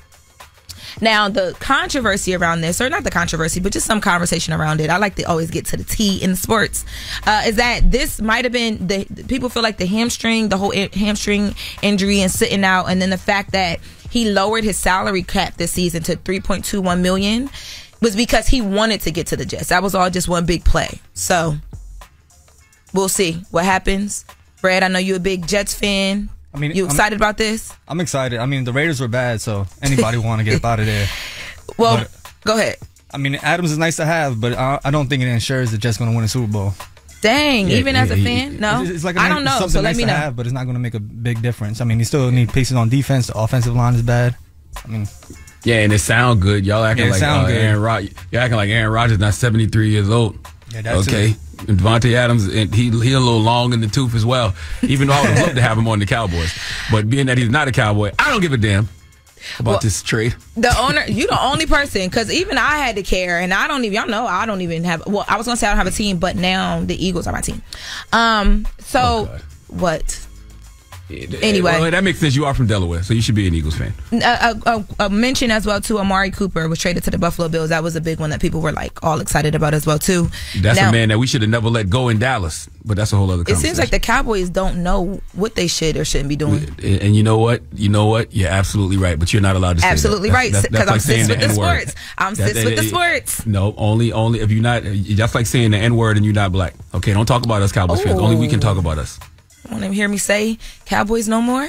Now, the controversy around this, or not the controversy, but just some conversation around it, I like to always get to the T in sports, uh, is that this might have been the people feel like the hamstring, the whole hamstring injury and sitting out, and then the fact that he lowered his salary cap this season to 3.21 million was because he wanted to get to the Jets. That was all just one big play. So we'll see what happens. Brad, I know you're a big Jets fan. I mean, You I'm- excited about this? I'm excited. I mean, the Raiders were bad, so anybody want to get up out of there. <laughs> Well, But- go ahead. I mean, Adams is nice to have, but I, I don't think it ensures the Jets going to win a Super Bowl. Dang, Yeah, even as a yeah, fan, no. It's, it's like a I nice- don't know. something So let nice me to know. Have, but it's not going to make a big difference. I mean, you still need pieces on defense. The offensive line is bad. I mean, Yeah, and it sound good. Y'all acting Yeah, like uh. Aaron Rod- You're acting like Aaron Rodgers not 73 years old. Yeah, that's okay. it. And Davante Adams, and he he a little long in the tooth as well. Even though I would love to have him on the Cowboys, but being that he's not a Cowboy, I don't give a damn about Well- this trade. The owner, you the only person, because even I had to care, and I don't even, y'all know, I don't even have. Well, I was gonna say I don't have a team, but now the Eagles are my team. Um, so what? Anyway. well, that makes sense. You are from Delaware, so you should be an Eagles fan. A, a, a, mention as well to Amari Cooper was traded to the Buffalo Bills. That was a big one that people were like all excited about as well too. That's Now, a man that we should have never let go in Dallas, but that's a whole other. It seems like the Cowboys don't know what they should or shouldn't be doing. And you know what? You know what? You're absolutely right, but you're not allowed to say that. Absolutely That's- right, because I'm sis with the sports. I'm That- sis with the sports. No, only only if you're not. That's like saying the N word and you're not black. Okay, don't talk about us Cowboys fans. Only we can talk about us. Want to hear me say Cowboys no more?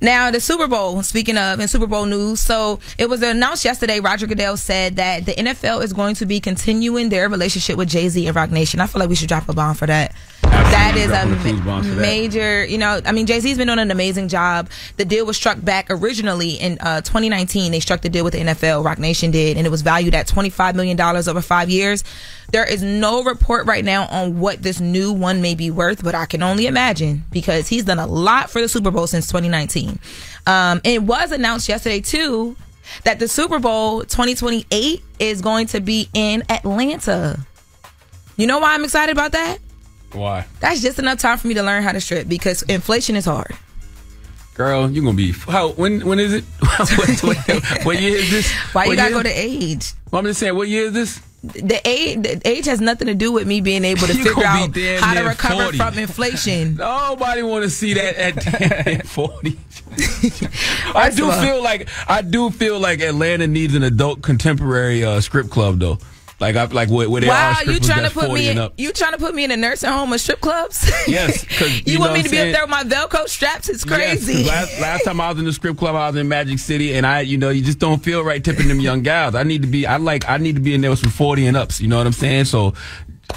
Now the Super Bowl. Speaking of in Super Bowl news, so it was announced yesterday. Roger Goodell said that the NFL is going to be continuing their relationship with Jay Z and Roc Nation. I feel like we should drop a bomb for that. That is a a clues bomb for that. major, you know, I mean, Jay Z's been doing an amazing job. The deal was struck back originally in uh, 2019. They struck the deal with the NFL, Roc Nation did, and it was valued at $25 million over five years. There is no report right now on what this new one may be worth, but I can only imagine because he's done a lot for the Super Bowl since 2019. Um, it was announced yesterday, too, that the Super Bowl 2028 is going to be in Atlanta. You know why I'm excited about that? Why, That's just enough time for me to learn how to strip because inflation is hard. girl? You're gonna be how? When when is it? <laughs> what, what, what year is this? Why you gotta year? go to age? Well, I'm just saying, what year is this? The age, the age has nothing to do with me being able to <laughs> You figure out how to recover 40. from inflation. <laughs> Nobody want to see that at <laughs> 40. I do feel like I do feel like Atlanta needs an adult contemporary uh, strip club though. Like I like where, where they Wow, are you strippers trying to put me in? You trying to put me in a nursing home or strip clubs? <laughs> Yes, because you, want me to be up there with my Velcro straps? It's crazy. Yes, last, last time I was in the strip club, I was in Magic City, and I, you know, you just don't feel right tipping them young gals. I need to be, I like, I need to be in there with some forty and ups. You know what I'm saying? So,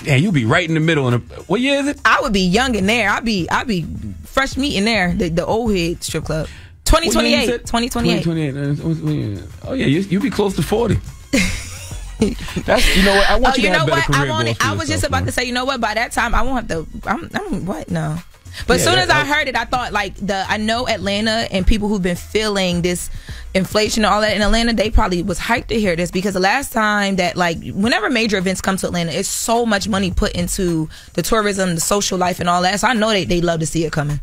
and you'll be right in the middle. And what year is it? I would be young in there. I'd be, I'd be fresh meat in there. The, the old head strip club. What year you 2028. said? 2028. 2028. Uh, what- what year? Oh yeah, you you be close to forty. <laughs> <laughs> That's you know what I want oh, you to have know better what? I career wanted. goals I was just about man. to say, you know what? By that time, I won't have to. I'm. I'm what? No. But as Yeah, soon that- as I heard it, I thought like the. I know Atlanta and people who've been feeling this inflation and all that in Atlanta, they probably was hyped to hear this because the last time that like whenever major events come to Atlanta, it's so much money put into the tourism, the social life, and all that. So I know they they love to see it coming.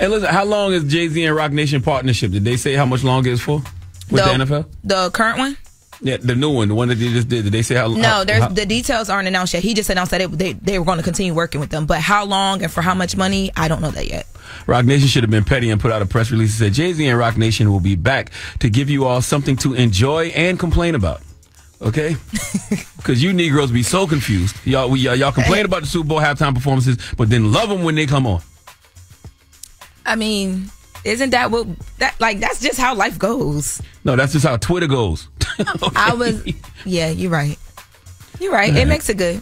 And listen, how long is Jay Z and Roc Nation partnership? Did they say how much longer it's for with the, The- NFL? The current one. Yeah, the new one, the one that they just did. Did they say how? No, there's how- the details aren't announced yet. He just announced that it, they they were going to continue working with them, but how long and for how much money, I don't know that yet. Roc Nation should have been petty and put out a press release that said Jay Z and Roc Nation will be back to give you all something to enjoy and complain about. Okay, <laughs> because you Negroes be so confused. Y'all, we, y'all, y'all complain eh. about the Super Bowl halftime performances, but then love them when they come on. I mean, isn't that what that like? That's just how life goes. No, that's just how Twitter goes. <laughs> I was, yeah, you're right. You're right. It makes it good.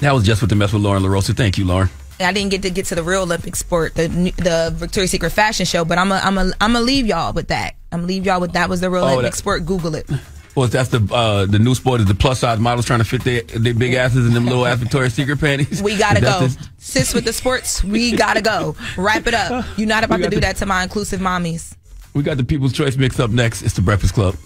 That was just with the mess with Lauren LaRosa. Thank you, Lauren. I didn't get to get to the real Olympic sport, the the Victoria's Secret fashion show, but I'm a, I'm a, I'm gonna leave y'all with that. I'm gonna leave y'all with that was the real Oh, Olympic that- sport. Google it. Well, that's the uh, the new sport is the plus size models trying to fit their, their big asses in them little ass Victoria's Secret panties. We gotta <laughs> go. the- Sis with the sports, we gotta go. Wrap it up. You're not about to do the- that to my inclusive mommies. We got the People's Choice mix up next. It's the Breakfast Club.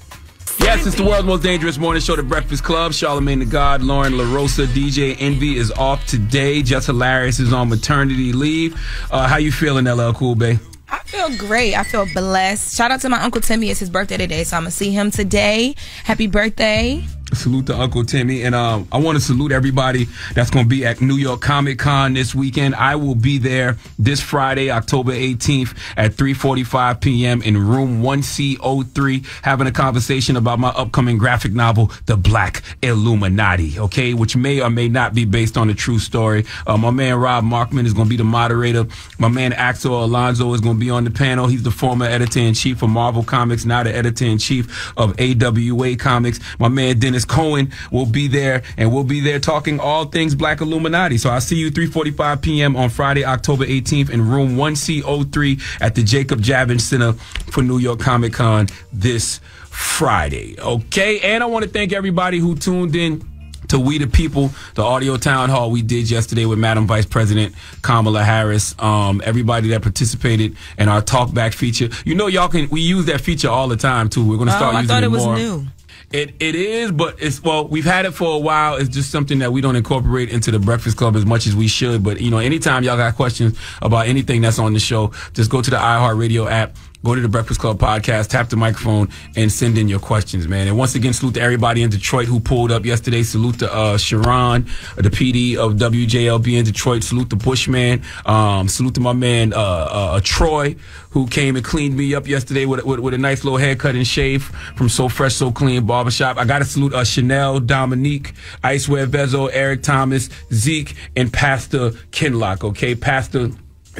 Yes, it's the world's most dangerous morning show, The Breakfast Club. Charlamagne the God, Lauren LaRosa, DJ Envy is off today. Jess Hilarious is on maternity leave. Uh, how you feeling, LL Cool Bay? I feel great. I feel blessed. Shout out to my uncle Timmy. It's his birthday today, so I'm gonna see him today. Happy birthday! Salute to Uncle Timmy. And um, I want to salute everybody that's going to be at New York Comic Con this weekend. I will be there this Friday, October 18th at 3.45 p.m. in room 1C03 having a conversation about my upcoming graphic novel, The Black Illuminati, okay, which may or may not be based on a true story. Uh, my man Rob Markman is going to be the moderator. My man Axel Alonso is going to be on the panel. He's the former editor-in-chief of Marvel Comics, now the editor-in-chief of AWA Comics. My man Dennis Cohen will be there, and we'll be there talking all things Black Illuminati. So I'll see you 3.45 p.m. on Friday, October 18th in room 1C03 at the Jacob Javits Center for New York Comic Con this Friday. Okay, and I want to thank everybody who tuned in to We the People, the audio town hall we did yesterday with Madam Vice President Kamala Harris. Um, everybody that participated in our talkback feature. You know, y'all can we use that feature all the time too. We're going to Oh, start I using thought it was more. new. It it is, but it's well, we've had it for a while. It's just something that we don't incorporate into the Breakfast Club as much as we should. But you know, anytime y'all got questions about anything that's on the show, just go to the iHeartRadio app. Go to the Breakfast Club podcast, tap the microphone, and send in your questions, man. And once again, salute to everybody in Detroit who pulled up yesterday. Salute to uh, Sharon, uh, the PD of WJLB in Detroit. Salute to Bushman. Um, salute to my man uh, uh, Troy, who came and cleaned me up yesterday with, with, with a nice little haircut and shave from So Fresh, So Clean Barbershop. I got to salute uh, Chanel, Dominique, Icewear Vezo, Eric Thomas, Zeke, and Pastor Kinloch. Okay, Pastor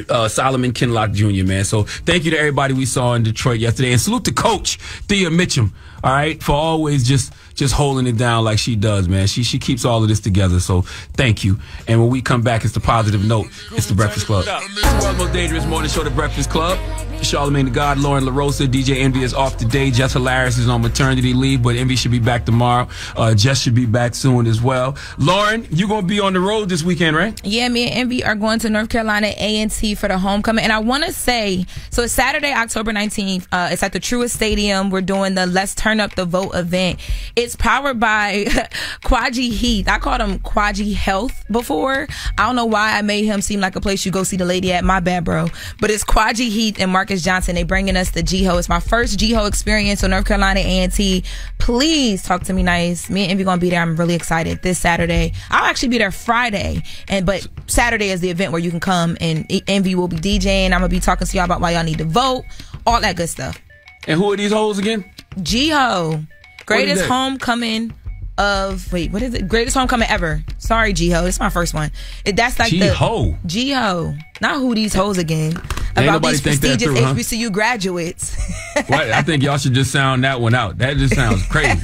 uh, Solomon Kinloch Jr., man. So thank you to everybody we saw in Detroit yesterday. And salute to Coach Thea Mitchem, all right, for always just just holding it down like she does, man. She she keeps all of this together. So thank you. And when we come back, it's the positive note. It's the Breakfast Club. It's the world's most dangerous morning show, the Breakfast Club. Charlamagne the God, Lauren LaRosa, DJ Envy is off today. Jess Hilarious is on maternity leave, but Envy should be back tomorrow. Uh, Jess should be back soon as well. Lauren, you're gonna be on the road this weekend, right? Yeah, me and Envy are going to North Carolina A&T for the homecoming. And I want to say, so it's Saturday, October 19th. Uh, it's at the Truist Stadium. We're doing the Let's Turn Up the Vote event. It's powered by <laughs> Quaji Heath. I called him Quaji Health before. I don't know why I made him seem like a place you go see the lady at. My bad, bro. But it's Quaji Heath and Marcus Johnson. They bringing us the GHO. It's my first GHO experience on North Carolina A&T. Please talk to me nice. Me and Envy gonna be there. I'm really excited this Saturday. I'll actually be there Friday, and but Saturday is the event where you can come and Envy will be DJing. I'm gonna be talking to y'all about why y'all need to vote, all that good stuff. And who are these hoes again? GHO, greatest homecoming of wait, what is it? Greatest homecoming ever. Sorry, GHO, it's my first one. It, that's like G-Ho. the GHO, not who these hoes again. About these prestigious through, huh? HBCU graduates. <laughs> Right, I think y'all should just sound that one out. That just sounds crazy.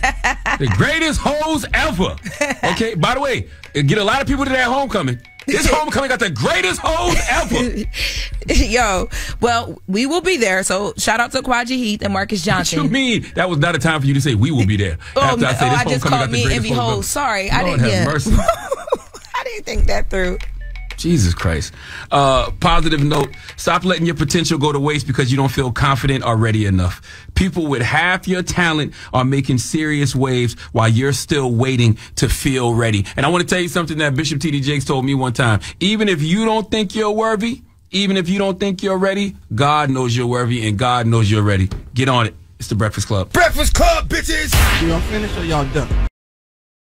the greatest hoes ever. <laughs> Okay, by the way, get a lot of people to that homecoming. This <laughs> homecoming got the greatest hoes ever. <laughs> Yo, well, we will be there. So shout out to Quaji Heath and Marcus What Johnson. you mean? That was not a time for you to say we will be there. Oh, After oh, I just called the me greatest Envy hoes Hoes. ever. Sorry, I didn't. have yeah. mercy. <laughs> I didn't think that through. Jesus Christ. Uh, positive note. Stop letting your potential go to waste because you don't feel confident or ready enough. People with half your talent are making serious waves while you're still waiting to feel ready. And I want to tell you something that Bishop T.D. Jakes told me one time. Even if you don't think you're worthy, even if you don't think you're ready, God knows you're worthy and God knows you're ready. Get on it. It's the Breakfast Club. Breakfast Club, bitches! Y'all finished or y'all done?